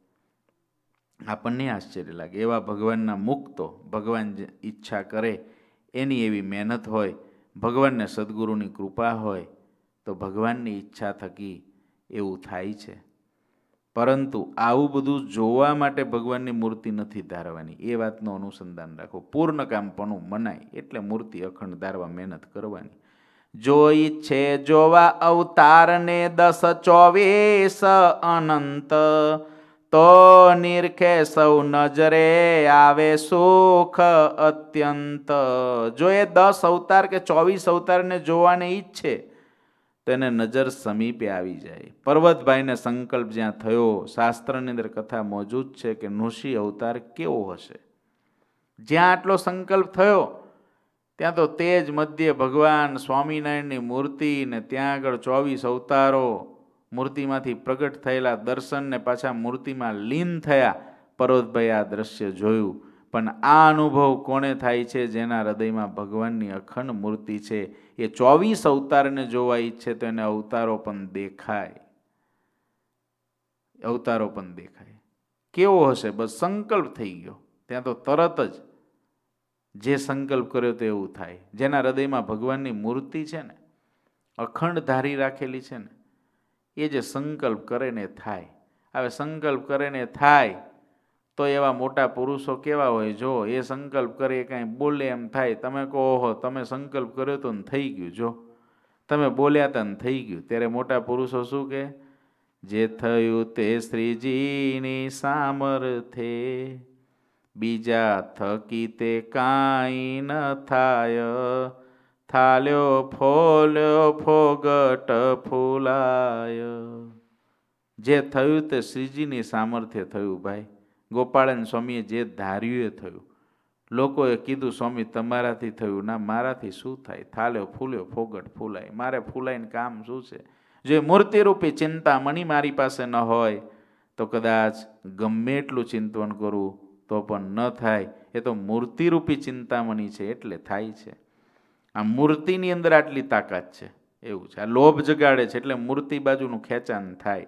આપણને આશ્ચર્ય લાગે. એવા ભગવાનના મુક્તો, ભગવાન ઈચ્છા કરે, એની એવી મહેનત હોય, ભગવાનને સદગુરુની કૃપા હોય, તો ભગવાનની ઈચ્છા થકી એવું થાય છે. પરંતુ આવું બધું જોવા માટે ભગવાનની મૂર્તિ નથી ધારવાની. એ વાતનું અનુસંધાન રાખો. પૂર્ણ કામ પણ મનાય એટલે મૂર્તિ અખંડ ધારવા મહેનત કરવાની. જોઈ છે જોવા અવતારને દસ ચોવીસ અનંત. તો નિરખે સૌ નજરે આવે સુખ અત્યંત. જો એ દસ અવતાર કે ચોવીસ અવતારને જોવાને ઈચ્છે તેને નજર સમીપે આવી જાય. પર્વતભાઈને સંકલ્પ જ્યાં થયો, શાસ્ત્રની અંદર કથા મોજૂદ છે કે નૃષિ અવતાર કેવો હશે? જ્યાં આટલો સંકલ્પ થયો, ત્યાં તો તેજ મધ્ય ભગવાન સ્વામિનારાયણની મૂર્તિ ને ત્યાં આગળ ચોવીસ અવતારો મૂર્તિમાંથી પ્રગટ થયેલા દર્શનને પાછા મૂર્તિમાં લીન થયા. પર્વતભાઈ આ દ્રશ્ય જોયું. પણ આ અનુભવ કોને થાય છે? જેના હૃદયમાં ભગવાનની અખંડ મૂર્તિ છે. એ ચોવીસ અવતારને જોવા ઈચ્છે તો એને અવતારો પણ દેખાય. અવતારો પણ દેખાય. કેવો હશે? બસ સંકલ્પ થઈ ગયો. ત્યાં તો તરત જ જે સંકલ્પ કર્યો તો એવું થાય. જેના હૃદયમાં ભગવાનની મૂર્તિ છે ને, અખંડ ધારી રાખેલી છે ને, એ જે સંકલ્પ કરે ને થાય. હવે સંકલ્પ કરે ને થાય તો એવા મોટા પુરુષો કેવા હોય? જો એ સંકલ્પ કરે કાંઈ બોલે એમ થાય. તમે કહો હો તમે સંકલ્પ કર્યો તો ને થઈ ગયું. જો તમે બોલ્યા હતા ને થઈ ગયું. ત્યારે મોટા પુરુષો શું કે જે થયું તે શ્રીજીની સામર્થે બીજા થકી તે કાંઈ ન થાય. થાલ્યો, ફોલ્યો, ફોગટ ફૂલાય. જે થયું તે શ્રીજીની સામર્થ્ય થયું, ભાઈ. ગોપાળન સ્વામીએ જે ધાર્યું એ થયું. લોકોએ કીધું, સ્વામી, તમારાથી થયું. ના, મારાથી શું થાય? થાલ્યો ફૂલ્યો, ફોગટ, ફૂલાય. મારે ફૂલાઈને કામ શું છે? જો મૂર્તિરૂપી ચિંતામણી મારી પાસે ન હોય, તો કદાચ ગમે એટલું ચિંતવન કરું, તો પણ ન થાય. એ તો મૂર્તિરૂપી ચિંતામણી છે, એટલે થાય છે. આ મૂર્તિની અંદર આટલી તાકાત છે. એવું છે. આ લોભ જગાડે છે, એટલે મૂર્તિ બાજુનું ખેંચાણ થાય.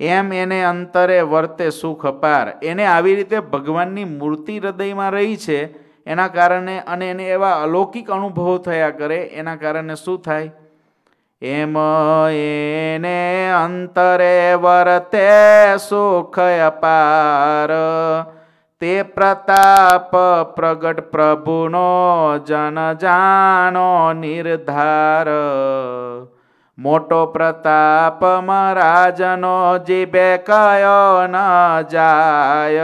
એમ એને અંતરે વર્તે સુખ અપાર. એને આવી રીતે ભગવાનની મૂર્તિ હૃદયમાં રહી છે, એના કારણે અને એને એવા અલૌકિક અનુભવો થયા કરે, એના કારણે શું થાય? એમ એને અંતરે વર્તે સુખ અપાર. તે પ્રતાપ પ્રગટ પ્રભુનો જન જાનો નિર્ધાર. મોટો પ્રતાપ મહારાજનો જીભે કયો ન જાય.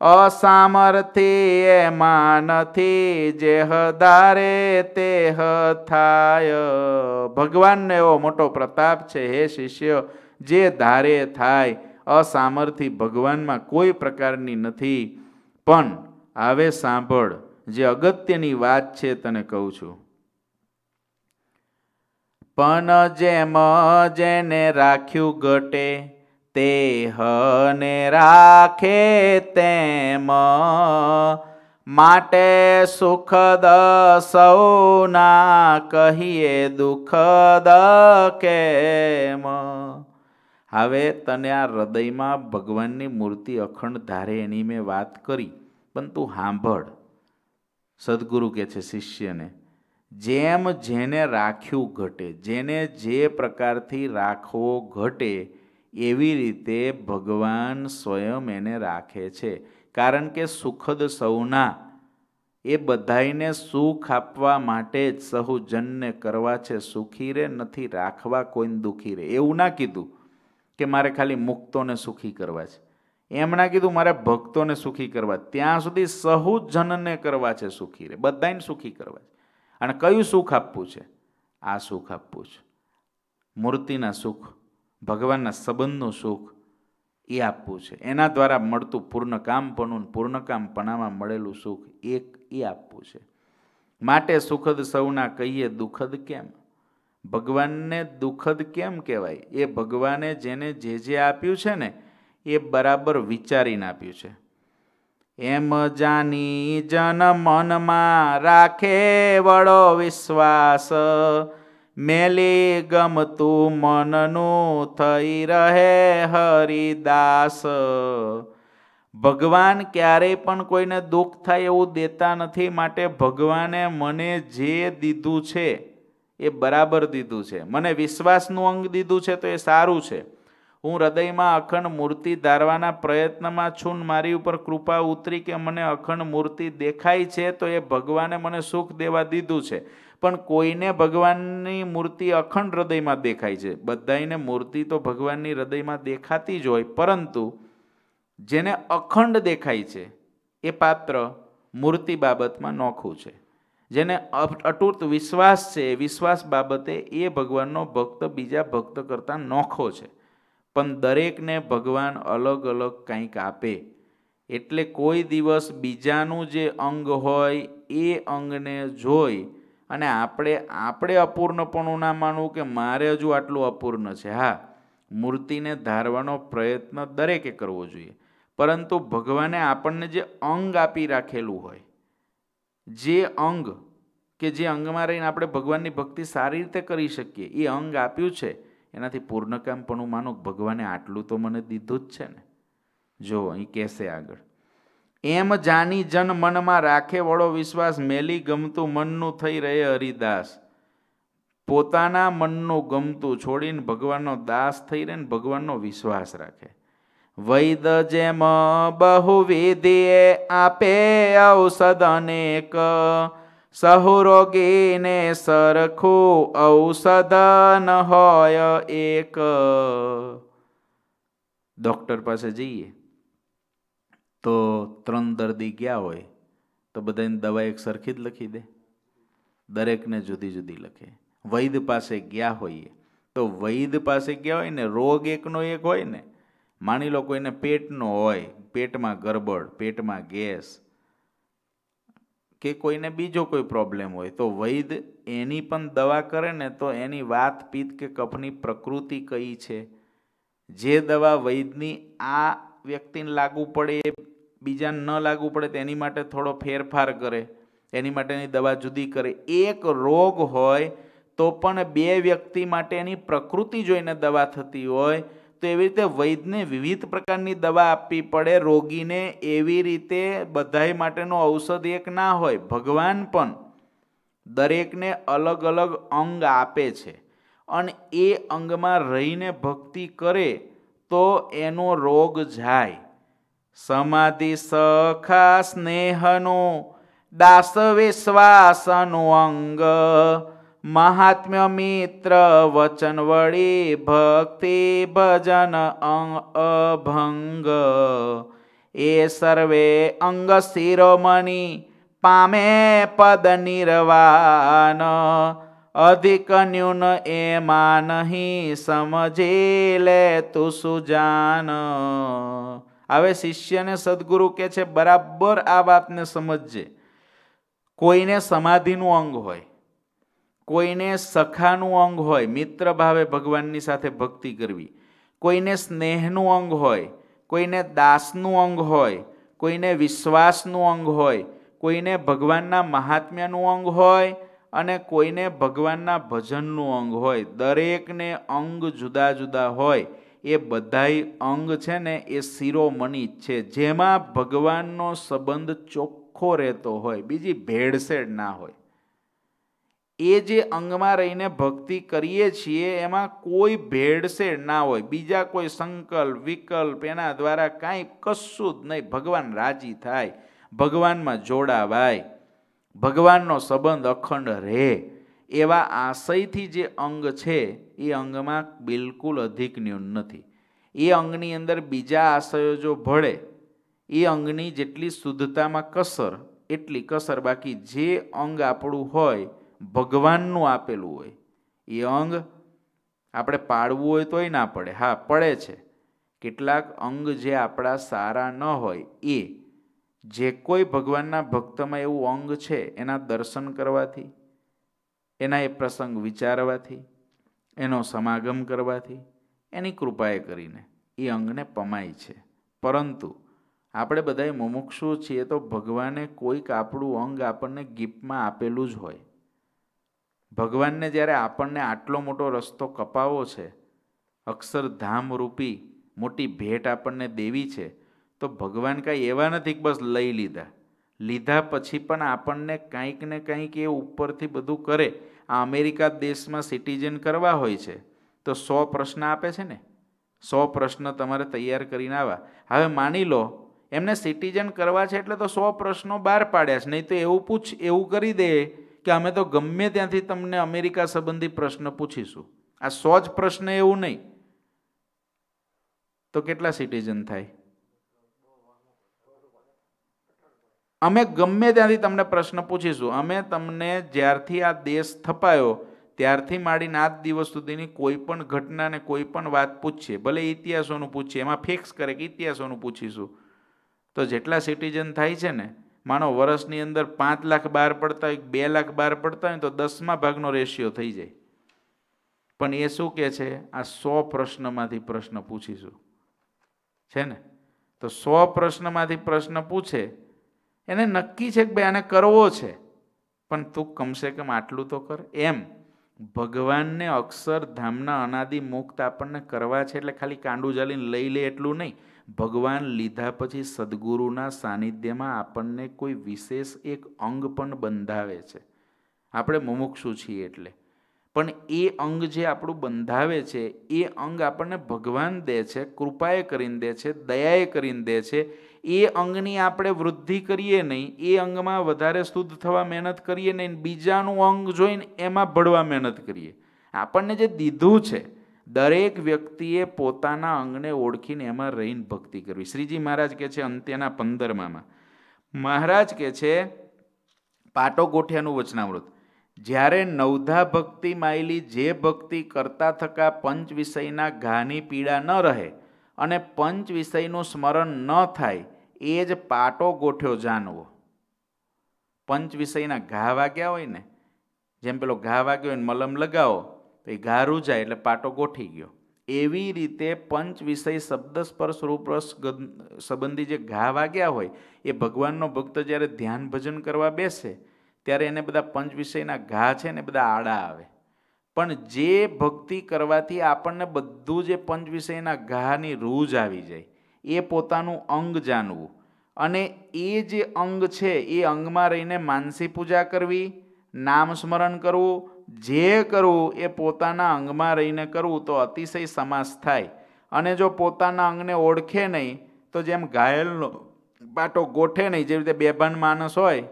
અસામર્થી એમાં નથી જે હદારે તે થાય. ભગવાનનો એવો મોટો પ્રતાપ છે, હે શિષ્ય, જે ધારે થાય. અસામર્થી ભગવાનમાં કોઈ પ્રકારની નથી. પણ, આવે સાંભળ, જે અગત્યની વાત છે, તને કહું છું. પણ જેમ જેને રાખ્યું ઘટે, તે હને રાખે તેમ. માટે સુખદ સૌના કહીએ દુઃખદ કેમ? હવે તને આ હૃદયમાં ભગવાનની મૂર્તિ અખંડ ધારે એની મેં વાત કરી, પણ તું સાંભળ. સદગુરુ કે છે શિષ્યને જેમ જેને રાખ્યું ઘટે, જેને જે પ્રકારથી રાખવો ઘટે, એવી રીતે ભગવાન સ્વયં એને રાખે છે. કારણ કે સુખદ સૌના એ બધાઈને સુખ આપવા માટે જ સહુજનને કરવા છે. સુખી રે, નથી રાખવા કોઈને દુઃખી રે. એવું ના કીધું કે મારે ખાલી મુક્તોને સુખી કરવા છે. એમ ના કીધું મારે ભક્તોને સુખી કરવા. ત્યાં સુધી સહુજનને કરવા છે સુખી રે. બધાને સુખી કરવા છે. અને કયું સુખ આપવું છે? આ સુખ આપવું છે. મૂર્તિના સુખ, ભગવાનના સંબંધનું સુખ, એ આપવું છે. એના દ્વારા મળતું પૂર્ણકામપણું પૂર્ણકામપણામાં મળેલું સુખ એક, એ આપવું છે. માટે સુખદ સૌના કહીએ દુઃખદ કેમ? ભગવાનને દુઃખદ કેમ કહેવાય? એ ભગવાને જેને જે જે આપ્યું છે ને, એ બરાબર વિચારીને આપ્યું છે. એમ જાની જન મનમાં રાખે વડો વિશ્વાસ. મેલી ગમતું મનનું થઈ રહે હરિદાસ. ભગવાન ક્યારેય પણ કોઈને દુઃખ થાય એવું દેતા નથી, માટે ભગવાને મને જે દીધું છે એ બરાબર દીધું છે. મને વિશ્વાસનું અંગ દીધું છે તો એ સારું છે. હું હૃદયમાં અખંડ મૂર્તિ ધારવાના પ્રયત્નમાં છું મારી ઉપર કૃપા ઉતરી કે મને અખંડ મૂર્તિ દેખાય છે, તો એ ભગવાને મને સુખ દેવા દીધું છે. પણ કોઈને ભગવાનની મૂર્તિ અખંડ હૃદયમાં દેખાય છે. બધાને મૂર્તિ તો ભગવાનની હૃદયમાં દેખાતી જ હોય, પરંતુ જેને અખંડ દેખાય છે, એ પાત્ર મૂર્તિ બાબતમાં નોખું છે. જેને અટૂટ વિશ્વાસ છે વિશ્વાસ બાબતે એ ભગવાનનો ભક્ત બીજા ભક્ત કરતાં નોખો છે. પણ દરેકને ભગવાન અલગ અલગ કંઈક આપે. એટલે કોઈ દિવસ બીજાનું જે અંગ હોય, એ અંગને જોઈ અને આપણે આપણે અપૂર્ણપણું ના માનવું કે મારે હજુ આટલું અપૂર્ણ છે. હા, મૂર્તિને ધારવાનો પ્રયત્ન દરેકે કરવો જોઈએ. પરંતુ ભગવાને આપણને જે અંગ આપી રાખેલું હોય, જે અંગ, કે જે અંગમાં રહીને આપણે ભગવાનની ભક્તિ સારી રીતે કરી શકીએ, એ અંગ આપ્યું છે એનાથી પૂર્ણકામ પણ હું માનું ભગવાને આટલું તો મને દીધું જ છે ને. જો અહીં કહેશે આગળ. એમ જાની જન મનમાં રાખે વળો વિશ્વાસ, મેલી ગમતું મનનું થઈ રહે હરિદાસ. પોતાના મનનું ગમતું છોડીને ભગવાનનો દાસ થઈ રહે ને ભગવાનનો વિશ્વાસ રાખે. વૈદ જેમ બહુવિધિએ આપે ઔષધ અનેક. સહુરોગીને સરખું ઔષધ હોય એક. ડૉક્ટર પાસે જઈએ. તો ત્રણ દર્દી ગયા હોય, તો બધાની દવા એક સરખી જ લખી દે. દરેકને જુદી જુદી લખે. વૈદ પાસે ગયા હોઈએ, તો વૈદ પાસે ગયા હોય ને, રોગ એકનો એક હોય ને, માની લો કોઈને પેટનો હોય, પેટમાં ગરબડ, પેટમાં ગેસ કે કોઈને બીજો કોઈ પ્રોબ્લેમ હોય. તો વૈદ એની પણ દવા કરે ને તો એની વાત પિત્ત કે કફની પ્રકૃતિ કઈ છે? જે દવા વૈદની આ વ્યક્તિને લાગુ પડે એ બીજાને ન લાગુ પડે તેની માટે થોડો ફેરફાર કરે. એની માટેની દવા જુદી કરે. એક રોગ હોય તો પણ બે વ્યક્તિ માટે એની પ્રકૃતિ જોઈને દવા થતી હોય તો એવી રીતે વૈદ્યને વિવિધ પ્રકારની દવા આપવી પડે. રોગીને એવી રીતે બધાય માટેનો ઔષધ એક ના હોય, ભગવાન પણ દરેકને અલગ અલગ અંગ આપે છે. અને એ અંગમાં રહીને ભક્તિ કરે તો એનો રોગ જાય. સમાધિ સખા સ્નેહનું દાસ વિશ્વાસનું અંગ મહાત્મ્ય મિત્ર વચન વળી ભક્તિ ભજન અભંગ. એ સર્વે અંગ શિરોમણી પામે પદ નિર્વાણ. અધિક ન્યૂન એમાં નહીં સમજી લે તું સુજાન. હવે શિષ્યને સદગુરુ કે છે, બરાબર આ વાતને સમજજે. કોઈને સમાધિનું અંગ હોય કોઈને સખાનું અંગ હોય, મિત્ર ભાવે ભગવાનની સાથે ભક્તિ કરવી. કોઈને સ્નેહનું અંગ હોય, કોઈને દાસનું અંગ હોય, કોઈને વિશ્વાસનું અંગ હોય, કોઈને ભગવાનના મહાત્મ્યનું અંગ હોય અને કોઈને ભગવાનના ભજનનું અંગ હોય. દરેકને અંગ જુદા જુદા હોય. એ બધાય અંગ છે ને, એ શિરોમણી છે. જેમાં ભગવાનનો સંબંધ ચોખ્ખો રહેતો હોય, બીજી ભેળસેળ ના હોય. એ જે અંગમાં રહીને ભક્તિ કરીએ છીએ, એમાં કોઈ ભેળસેળ ના હોય. બીજા કોઈ સંકલ્પ, વિકલ્પ એના દ્વારા કાંઈ કશું જ નહીં. ભગવાન રાજી થાય. ભગવાનમાં જોડાવાય. ભગવાનનો સંબંધ અખંડ રહે. એવા આશયથી જે અંગ છે, એ અંગમાં બિલકુલ અધિક ન્યૂન નથી. એ અંગની અંદર બીજા આશયો જો ભળે, એ અંગની જેટલી શુદ્ધતામાં કસર, એટલી કસર બાકી જે અંગ આપણું હોય ભગવાનનું આપેલું હોય. એ અંગ આપણે પાડવું હોય તોય ના પડે. હા, પડે છે. કેટલાક અંગ જે આપણા સારા ન હોય, એ જે કોઈ ભગવાનના ભક્તમાં એવું અંગ છે, એના દર્શન કરવાથી, એના એ પ્રસંગ વિચારવાથી, એનો સમાગમ કરવાથી, એની કૃપાએ કરીને એ અંગને પમાય છે. પરંતુ આપણે બધાએ મુમુક્ષુ છીએ તો ભગવાને કોઈક આપણું અંગ આપણને ગિફ્ટમાં આપેલું જ હોય. ભગવાનને જ્યારે આપણને આટલો મોટો રસ્તો કપાવો છે અક્ષરધામ રૂપી મોટી ભેટ આપણને દેવી છે, તો ભગવાન કાંઈ એવા નથી કે બસ લઈ લીધા. લીધા પછી પણ આપણને કંઈક ને કંઈક એ ઉપરથી બધું કરે. આ અમેરિકા દેશમાં સિટીઝન કરવા હોય છે, તો સો પ્રશ્ન આપે છે ને? સો પ્રશ્ન તમારે તૈયાર કરીને આવા. હવે માની લો, એમને સિટીઝન કરવા છે એટલે તો સો પ્રશ્નો બહાર પાડ્યા છે, નહીં તો એવું પૂછ, એવું કરી દે. કે અમે તો ગમે ત્યાંથી તમને અમેરિકા સંબંધી પ્રશ્ન પૂછીશું. આ સો જ પ્રશ્ન એવું નહીં. તો કેટલા સિટીઝન થાય? અમે ગમે ત્યાંથી તમને પ્રશ્ન પૂછીશું. અમે તમને જ્યારથી આ દેશ થપાયો ત્યારથી માંડીને આજ દિવસ સુધીની કોઈ પણ ઘટનાને કોઈ પણ વાત પૂછીએ, ભલે ઇતિહાસોનું પૂછીએ, એમાં ફિક્સ કરે કે ઇતિહાસોનું પૂછીશું. તો જેટલા સિટીઝન થાય છે ને માનો વર્ષની અંદર પાંચ લાખ બહાર પડતા હોય બે લાખ બહાર પડતા હોય તો દસમા ભાગનો રેશિયો થઈ જાય. પણ એ શું કહે છે? આ સો પ્રશ્નમાંથી પ્રશ્ન પૂછીશું. છે ને? તો સો પ્રશ્નમાંથી પ્રશ્ન પૂછે, એને નક્કી છે કે ભાઈ આને કરવો છે. પણ તું કમસે કમ આટલું તો કર. એમ. ભગવાનને અક્ષરધામના અનાદિ મુક્ત આપણને કરવા છે એટલે ખાલી કાંડું જાલીને લઈ લે એટલું નહીં. ભગવાન લીધા પછી સદગુરુના સાનિધ્યમાં આપણને કોઈ વિશેષ એક અંગ પણ બંધાવે છે. આપણે મુમુક્ષુ છીએ એટલે. પણ એ અંગ જે આપણું બંધાવે છે, એ અંગ આપણને ભગવાન દે છે, કૃપાએ કરીને દે છે, દયાએ કરીને દે છે. એ અંગની આપણે વૃદ્ધિ કરીએ નહીં, એ અંગમાં વધારે શુદ્ધ થવા મહેનત કરીએ નહીં, બીજાનું અંગ જોઈને એમાં ભળવા મહેનત કરીએ. આપણને જે દીધું છે દરેક વ્યક્તિએ પોતાના અંગને ઓળખીને એમાં રહીને ભક્તિ કરવી. શ્રીજી મહારાજ કહે છે અંત્યના પંદરમામાં, મહારાજ કહે છે પાટો ગોઠિયાનું વચનામૃત. જ્યારે નવધા ભક્તિ માયલી જે ભક્તિ કરતા થકા પંચ વિષયના ઘાની પીડા ન રહે અને પંચ વિષયનું સ્મરણ ન થાય, એ જ પાટો ગોઠ્યો જાણવો પંચ વિષયના ઘા વાગ્યા હોય ને, જેમ પેલો ઘા વાગ્યો હોય મલમ લગાવો તો એ ઘા રૂજાય એટલે પાટો ગોઠી ગયો. એવી રીતે પંચ વિષય શબ્દ સ્પર્શ રૂપરસ સંબંધી જે ઘા વાગ્યા હોય, એ ભગવાનનો ભક્ત જ્યારે ધ્યાન ભજન કરવા બેસે, ત્યારે એને બધા પંચ વિષયના ઘા છે ને બધા આડા આવે. પણ જે ભક્તિ કરવાથી આપણને બધું જે પંચ વિષયના ઘાની રૂજ આવી જાય, એ પોતાનું અંગ જાણવું અને એ જે અંગ છે, એ અંગમાં રહીને માનસી પૂજા કરવી, નામ સ્મરણ કરવું જે કરવું એ પોતાના અંગમાં રહીને કરવું તો અતિશય સમાસ થાય. અને જો પોતાના અંગને ઓળખે નહીં, તો જેમ ઘાયલનો પાટો ગોઠે નહીં, જેવી રીતે બેભાન માણસ હોય,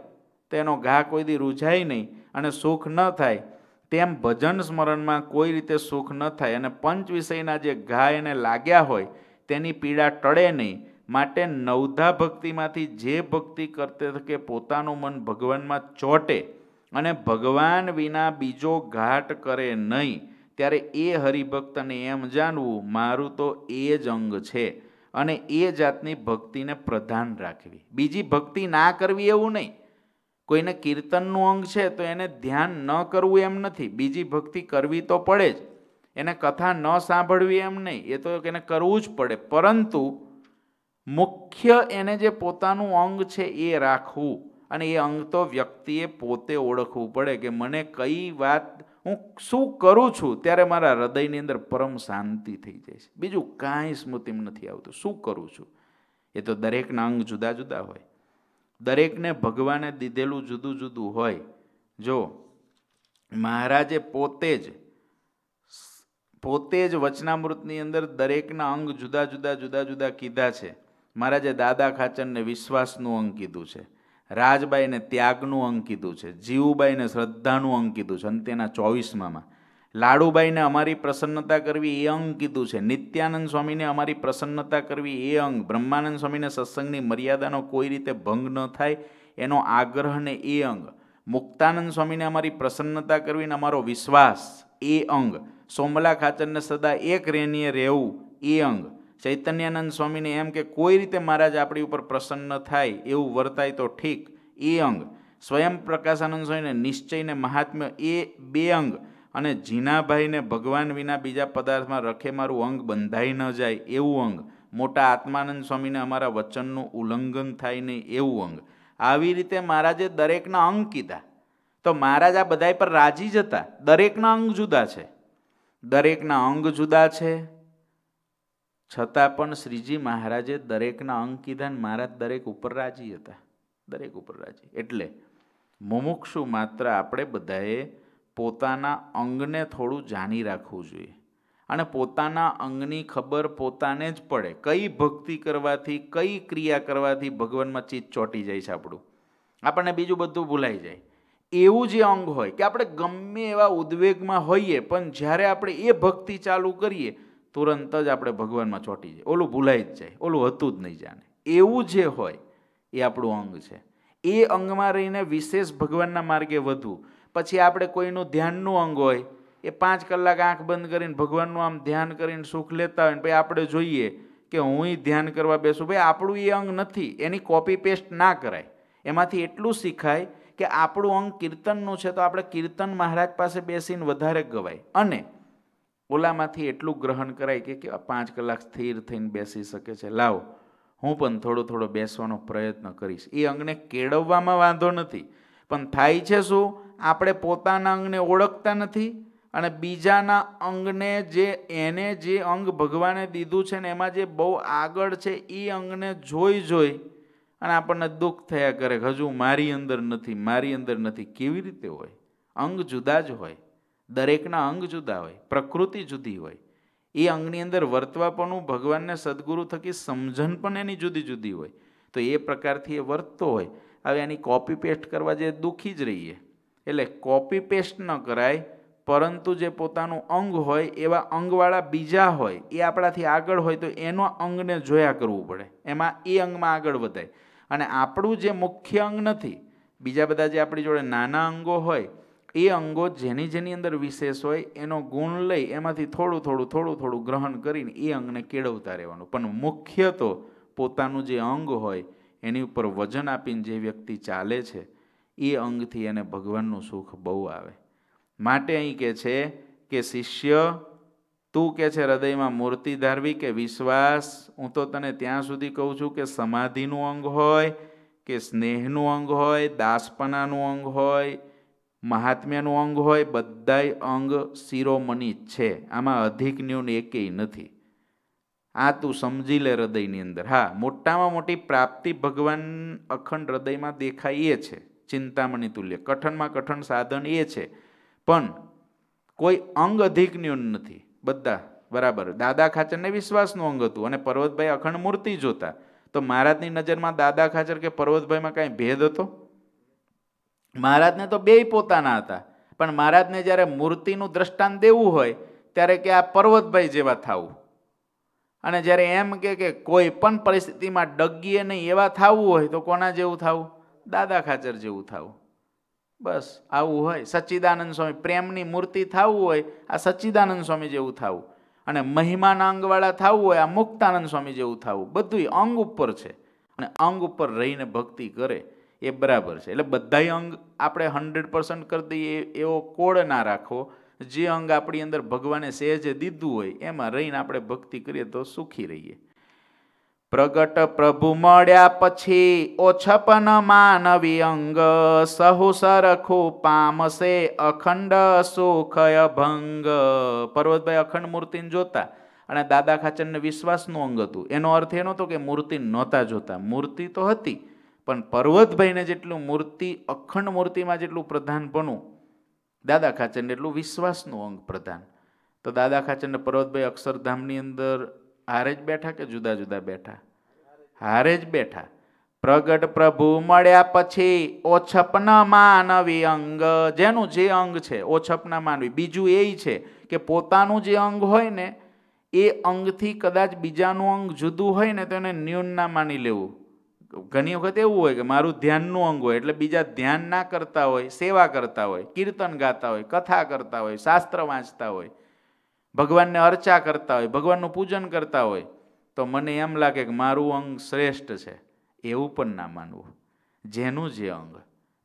તેનો ઘા કોઈ દી રૂઝાય નહીં અને સુખ ન થાય, તેમ ભજન સ્મરણમાં કોઈ રીતે સુખ ન થાય. અને પંચ વિષયના જે ઘા એને લાગ્યા હોય, તેની પીડા ટળે નહીં. માટે નવધા ભક્તિમાંથી જે ભક્તિ કરતે કે પોતાનું મન ભગવાનમાં ચોટે અને ભગવાન વિના બીજો ઘાટ કરે નહીં, ત્યારે એ હરિભક્તને એમ જાણવું, મારું તો એ જ અંગ છે. અને એ જાતની ભક્તિને પ્રધાન રાખવી. બીજી ભક્તિ ના કરવી એવું નહીં. કોઈને કીર્તનનું અંગ છે તો એને ધ્યાન ન કરવું એમ નથી. બીજી ભક્તિ કરવી તો પડે જ. એને કથા ન સાંભળવી એમ નહીં. એ તો એને કરવું જ પડે. પરંતુ મુખ્ય એને જે પોતાનું અંગ છે એ રાખવું. અને એ અંગ તો વ્યક્તિએ પોતે ઓળખવું પડે કે મને કઈ વાત, હું શું કરું છું ત્યારે મારા હૃદયની અંદર પરમ શાંતિ થઈ જાય છે. બીજું કાંઈ સ્મૃતિમાં નથી આવતું. શું કરું છું? એ તો દરેકના અંગ જુદા જુદા હોય. દરેકને ભગવાને દીધેલું જુદું જુદું હોય. જો, મહારાજે પોતે જ પોતે જ વચનામૃતની અંદર દરેકના અંગ જુદા જુદા જુદા જુદા કીધા છે. મહારાજે દાદા ખાચરને વિશ્વાસનું અંગ કીધું છે. રાજબાઈને ત્યાગનું અંગ કીધું છે, જીવુબાઈને શ્રદ્ધાનું અંગ કીધું છે અંત્યના ચોવીસમાં લાડુબાઈને અમારી પ્રસન્નતા કરવી એ અંગ કીધું છે, નિત્યાનંદ સ્વામીને અમારી પ્રસન્નતા કરવી એ અંગ, બ્રહ્માનંદ સ્વામીને સત્સંગની મર્યાદાનો કોઈ રીતે ભંગ ન થાય, એનો આગ્રહ ને એ અંગ. મુક્તાનંદ સ્વામીને અમારી પ્રસન્નતા કરવીને અમારો વિશ્વાસ એ અંગ. સોમલા ખાચરને સદા એક રેનીએ રહેવું એ અંગ. ચૈતન્યાનંદ સ્વામીને એમ કે કોઈ રીતે મહારાજ આપણી ઉપર પ્રસન્ન થાય એવું વર્તાય તો ઠીક. એ અંગ. સ્વયં પ્રકાશાનંદ સ્વામીને નિશ્ચયને મહાત્મ્ય એ બે અંગ. અને જીનાભાઈને ભગવાન વિના બીજા પદાર્થમાં રખે મારું અંગ બંધાઈ ન જાય એવું અંગ. મોટા આત્માનંદ સ્વામીને અમારા વચનનું ઉલ્લંઘન થાય નહીં એવું અંગ. આવી રીતે મહારાજે દરેકના અંગ કીધા. તો મહારાજ આ બધા પર રાજી જ હતા. દરેકના અંગ જુદા છે. દરેકના અંગ જુદા છે. છતાં પણ શ્રીજી મહારાજે દરેકના અંગ કીધા મહારાજ દરેક ઉપર રાજી હતા. દરેક ઉપર રાજી. એટલે મુમુક્ષુ માત્ર આપણે બધાએ પોતાના અંગને થોડું જાણી રાખવું જોઈએ. અને પોતાના અંગની ખબર પોતાને જ પડે. કઈ ભક્તિ કરવાથી, કઈ ક્રિયા કરવાથી ભગવાનમાં ચીજ ચોંટી જાય છે આપણું. આપણને બીજું બધું ભૂલાઈ જાય. એવું જે અંગ હોય, કે આપણે ગમે એવા ઉદ્વેગમાં હોઈએ, પણ જ્યારે આપણે એ ભક્તિ ચાલુ કરીએ તુરંત જ આપણે ભગવાનમાં ચોંટી જાય ઓલું ભૂલાઈ જ જાય. ઓલું હતું જ નહીં જાણે. એવું જે હોય, એ આપણું અંગ છે. એ અંગમાં રહીને વિશેષ ભગવાનના માર્ગે વધવું. પછી આપણે કોઈનું ધ્યાનનું અંગ હોય, એ પાંચ કલાક આંખ બંધ કરીને ભગવાનનું આમ ધ્યાન કરીને સુખ લેતા હોય ને પછી આપણે જોઈએ કે હું ધ્યાન કરવા બેસું. ભાઈ, આપણું એ અંગ નથી. એની કોપી પેસ્ટ ના કરાય. એમાંથી એટલું શીખાય કે આપણું અંગ કીર્તનનું છે તો આપણે કીર્તન મહારાજ પાસે બેસીને વધારે ગવાય. અને ઓલામાંથી એટલું ગ્રહણ કરાય કે કેવા પાંચ કલાક સ્થિર થઈને બેસી શકે છે. લાવ, હું પણ થોડો થોડો બેસવાનો પ્રયત્ન કરીશ. એ અંગને કેળવવામાં વાંધો નથી. પણ થાય છે શું? આપણે પોતાના અંગને ઓળખતા નથી અને બીજાના અંગને જે, એને જે અંગ ભગવાને દીધું છે ને એમાં જે બહુ આગળ છે એ અંગને જોઈ જોઈ અને આપણને દુઃખ થયા કરે હજુ મારી અંદર નથી, મારી અંદર નથી. કેવી રીતે હોય? અંગ જુદા જ હોય. દરેકના અંગ જુદા હોય, પ્રકૃતિ જુદી હોય. એ અંગની અંદર વર્તવાપણું ભગવાનને સદગુરુ થકી સમજણ પણ એની જુદી જુદી હોય. તો એ પ્રકારથી એ વર્તતો હોય. હવે એની કોપી પેસ્ટ કરવા જે દુઃખી જ રહીએ. એટલે કોપી પેસ્ટ ન કરાય, પરંતુ જે પોતાનું અંગ હોય, એવા અંગવાળા બીજા હોય, એ આપણાથી આગળ હોય તો એનો અંગને જોયા કરવું પડે. એમાં એ અંગમાં આગળ વધાય. અને આપણું જે મુખ્ય અંગ નથી, બીજા બધા જે આપણી જોડે નાના અંગો હોય એ અંગો જેની જેની અંદર વિશેષ હોય, એનો ગુણ લઈ એમાંથી થોડું થોડું થોડું થોડું ગ્રહણ કરીને એ અંગને કેળવતા રહેવાનું. પણ મુખ્ય તો પોતાનું જે અંગ હોય, એની ઉપર વજન આપીને જે વ્યક્તિ ચાલે છે, એ અંગથી એને ભગવાનનું સુખ બહુ આવે. માટે અહીં કે છે કે શિષ્ય, તું કે છે હૃદયમાં મૂર્તિ ધારવી કે વિશ્વાસ? હું તો તને ત્યાં સુધી કહું છું કે સમાધિનું અંગ હોય, કે સ્નેહનું અંગ હોય, દાસપનાનું અંગ હોય મહાત્મ્યનું અંગ હોય, બધાય અંગ શિરોમણી છે. આમાં અધિક ન્યૂન એકેય નથી. આ તું સમજી લે હૃદયની અંદર. હા, મોટામાં મોટી પ્રાપ્તિ ભગવાન અખંડ હૃદયમાં દેખાય એ છે. ચિંતામણી તુલ્ય. કઠણમાં કઠણ સાધન એ છે. પણ કોઈ અંગ અધિક ન્યૂન નથી. બધા, બરાબર. દાદા ખાચરને વિશ્વાસનું અંગ હતું અને પર્વતભાઈ અખંડ મૂર્તિ જોતા. તો મહારાજની નજરમાં દાદા ખાચર કે પર્વતભાઈમાં કાંઈ ભેદ હતો? મહારાજને તો બેય પોતાના હતા. પણ મહારાજને જ્યારે મૂર્તિનું દ્રષ્ટાંત દેવું હોય, ત્યારે કે આ પર્વતભાઈ જેવા થવું. અને જ્યારે એમ કે કે કોઈ પણ પરિસ્થિતિમાં ડગીએ નહીં એવા થવું હોય, તો કોના જેવું થવું? દાદા ખાચર જેવું થવું. બસ, આવું હોય. સચ્ચિદાનંદ સ્વામી, પ્રેમની મૂર્તિ થવું હોય, આ સચ્ચિદાનંદ સ્વામી જેવું થવું. અને મહિમાના અંગવાળા થવું હોય, આ મુક્તાનંદ સ્વામી જેવું થવું. બધું અંગ ઉપર છે. અને અંગ ઉપર રહીને ભક્તિ કરે. એ બરાબર છે. એટલે બધા અંગ આપણે હંડ્રેડ પર્સન્ટ કરી દઈએ એવો કોડ ના રાખો જે અંગ આપણી અંદર ભગવાને સહેજે દીધું હોય એમાં રહીને આપણે ભક્તિ કરીએ તો સુખી રહીએ. પ્રગટ પ્રભુ મળ્યા પછી ઓછપન માનવી અંગ સહુ સરખું પામશે અખંડ સુખય ભંગ. પર્વતભાઈ અખંડ મૂર્તિને જોતા અને દાદા ખાચરને વિશ્વાસનું અંગ હતું. એનો અર્થ એનો હતો કે મૂર્તિ નહોતા જોતા. મૂર્તિ તો હતી. પણ પર્વતભાઈને જેટલું મૂર્તિ, અખંડ મૂર્તિમાં જેટલું પ્રધાનપણું દાદા ખાચરને એટલું વિશ્વાસનું અંગ પ્રધાન. તો દાદા ખાચરને પર્વતભાઈ અક્ષરધામની અંદર હારે જ બેઠા કે જુદા જુદા બેઠા? હારે જ બેઠા. પ્રગટ પ્રભુ મળ્યા પછી ઓછપના માનવી અંગ. જેનું જે અંગ છે, ઓછપના માનવી. બીજું એ છે કે પોતાનું જે અંગ હોય ને, એ અંગથી કદાચ બીજાનું અંગ જુદું હોય ને, તો એને ન્યૂન ના માની લેવું. ઘણી વખત એવું હોય કે મારું ધ્યાનનું અંગ હોય, એટલે બીજા ધ્યાન ના કરતા હોય, સેવા કરતા હોય, કીર્તન ગાતા હોય, કથા કરતા હોય, શાસ્ત્ર વાંચતા હોય, ભગવાનને અર્ચા કરતા હોય, ભગવાનનું પૂજન કરતા હોય, તો મને એમ લાગે કે મારું અંગ શ્રેષ્ઠ છે. એવું પણ ના માનવું. જેનું જે અંગ,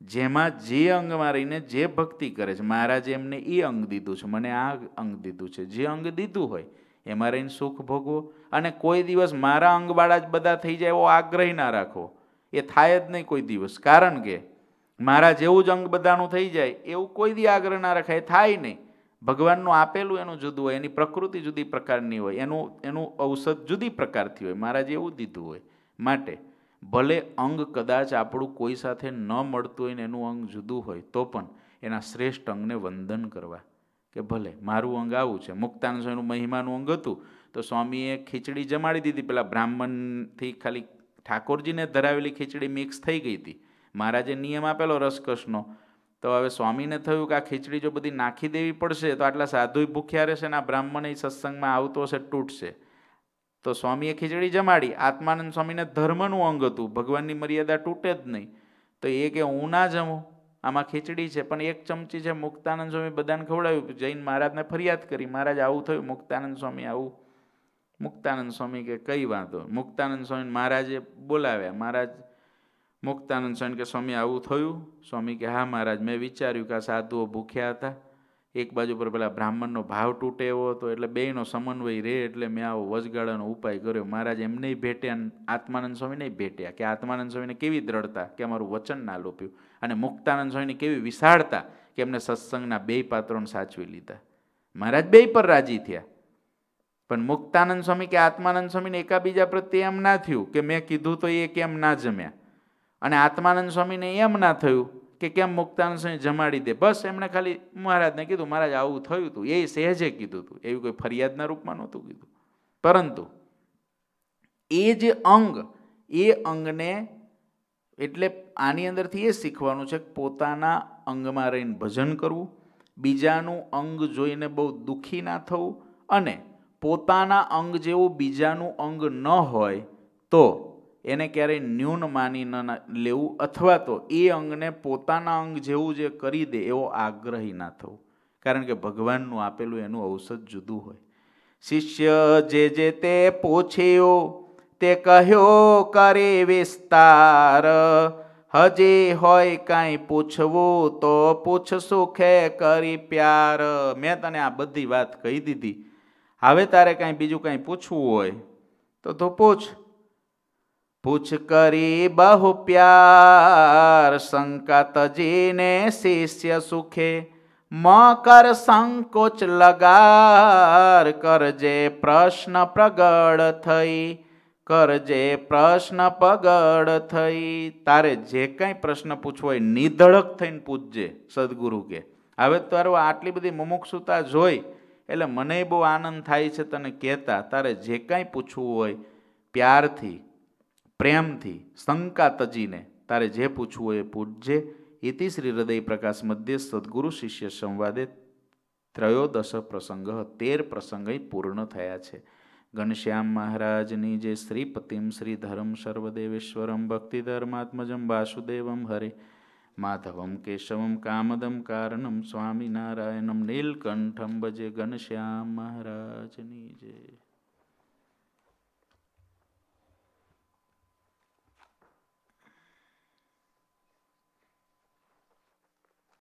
જેમાં જે અંગમાં રહીને જે ભક્તિ કરે છે મહારાજે એમને એ અંગ દીધું છે, મને આ અંગ દીધું છે. જે અંગ દીધું હોય એમાં રહીને સુખ ભોગવો. અને કોઈ દિવસ મારા અંગવાળા જ બધા થઈ જાય એવો આગ્રહ ના રાખો. એ થાય જ નહીં કોઈ દિવસ. કારણ કે મારા જેવું જ અંગ બધાનું થઈ જાય, એવું કોઈ દી આગ્રહ ના રાખાય. થાય નહીં. ભગવાનનું આપેલું એનું જુદું હોય, એની પ્રકૃતિ જુદી પ્રકારની હોય, એનું એનું ઔષધ જુદી પ્રકારથી હોય, મારા જેવું દીધું હોય. માટે ભલે અંગ કદાચ આપણું કોઈ સાથે ન મળતું હોય ને એનું અંગ જુદું હોય, તો પણ એના શ્રેષ્ઠ અંગને વંદન કરવા. કે ભલે, મારું અંગ આવું છે. મુક્તાનંદ સ્વામીનું મહિમાનું અંગ હતું. તો સ્વામીએ ખીચડી જમાડી દીધી. પેલા બ્રાહ્મણથી ખાલી ઠાકોરજીને ધરાવેલી ખીચડી મિક્સ થઈ ગઈ હતી. મહારાજે નિયમ આપેલો રસકસનો. તો હવે સ્વામીને થયું કે આ ખીચડી જો બધી નાખી દેવી પડશે, તો આટલા સાધુય ભૂખ્યા રહેશે ને આ બ્રાહ્મણ સત્સંગમાં આવતો હશે, તૂટશે. તો સ્વામીએ ખીચડી જમાડી. આત્માનંદ સ્વામીને ધર્મનું અંગ હતું. ભગવાનની મર્યાદા તૂટે જ નહીં. તો એ કે હું ના જમું? આમાં ખીચડી છે, પણ એક ચમચી છે મુક્તાનંદ સ્વામી બધાને ખવડાવ્યું જૈન મહારાજને ફરિયાદ કરી, મહારાજ આવું થયું, મુક્તાનંદ સ્વામી આવું. મુક્તાનંદ સ્વામી કે કઈ વાંધો? મુક્તાનંદ સ્વામી મહારાજે બોલાવ્યા, મહારાજ મુક્તાનંદ સ્વામી કે સ્વામી આવું થયું? સ્વામી કે હા મહારાજ, મેં વિચાર્યું કે આ સાધુઓ ભૂખ્યા હતા. એક બાજુ પર પેલા બ્રાહ્મણનો ભાવ તૂટે એવો હતો, એટલે બેયનો સમન્વય રહે એટલે મેં આવો વચગાળાનો ઉપાય કર્યો. મહારાજ એમ નહીં ભેટ્યા આત્માનંદ સ્વામી નહીં ભેટ્યા, કે આત્માનંદ સ્વામીને કેવી દ્રઢતા, કે અમારું વચન ના લોપ્યું. અને મુક્તાનંદ સ્વામીની કેવી વિશાળતા કે એમને સત્સંગના બે પાત્રોને સાચવી લીધા. મહારાજ બે પર રાજી થયા. પણ મુક્તાનંદ સ્વામી કે આત્માનંદ સ્વામીને એકાબીજા પ્રત્યે એમ ના થયું કે મેં કીધું તો એ કેમ ના જમ્યા? અને આત્માનંદ સ્વામીને એમ ના થયું કે કેમ મુક્તાનંદ સ્વામી જમાડી દે? બસ એમણે ખાલી મહારાજને કીધું, મહારાજ, આવું થયું હતું એ સહેજે કીધું હતું એવી કોઈ ફરિયાદના રૂપમાં નહોતું કીધું. પરંતુ એ જે અંગ, એ અંગને એટલે આની અંદરથી એ શીખવાનું છે કે પોતાના અંગમાં રહીને ભજન કરવું, બીજાનું અંગ જોઈને બહુ દુઃખી ના થવું અને પોતાના અંગ જેવું બીજાનું અંગ ન હોય તો એને ક્યારેય ન્યૂન માની ન લેવું અથવા તો એ અંગને પોતાના અંગ જેવું જે કરી દે એવો આગ્રહી ના થવું. કારણ કે ભગવાનનું આપેલું એનું ઔષધ જુદું હોય. શિષ્ય જે જે તે પૂછ્યો, તે કહ્યો, કરે વિસ્તાર હજી હોય કાંઈ પૂછવું તો પૂછ સુખે કરી પ્યાર. મેં તને આ બધી વાત કહી દીધી. હવે તારે કાંઈ બીજું કાંઈ પૂછવું હોય તો તો પૂછ. પૂછ કરી બહુ પ્યાર સંકતજીને શિષ્ય સુખે. મકર સંકોચ લગાર કરજે, પ્રશ્ન પ્રગડ થઈ. કરજે પ્રશ્ન પગડ થઈ. તારે જે કાંઈ પ્રશ્ન પૂછવો હોય નિધડક થઈને પૂછજે સદગુરુ કે. હવે તારું આટલી બધી મુમુક્ષુતા જોઈ એટલે મને બહુ આનંદ થાય છે તને કહેતા. તારે જે કાંઈ પૂછવું હોય પ્યારથી, પ્રેમથી, શંકા તજીને તારે જે પૂછવું હોય એ પૂછજે. ઇતિ શ્રી હૃદય પ્રકાશ મધ્ય સદગુરુ શિષ્ય સંવાદે ત્રયોદશ પ્રસંગ, તેર પ્રસંગ પૂર્ણ થયા છે. ઘનશ્યામ મહારાજની જે શ્રીપતિમ શ્રીધરમ સર્વદેવેશ્વરમ ભક્તિધર્માત્મજમ વાસુદેવમ હરે માધવમ કેશવમ કામદમ કારણમ સ્વામિનારાયણમ નીલકંઠમ ભજે ઘનશ્યામ મહારાજની જય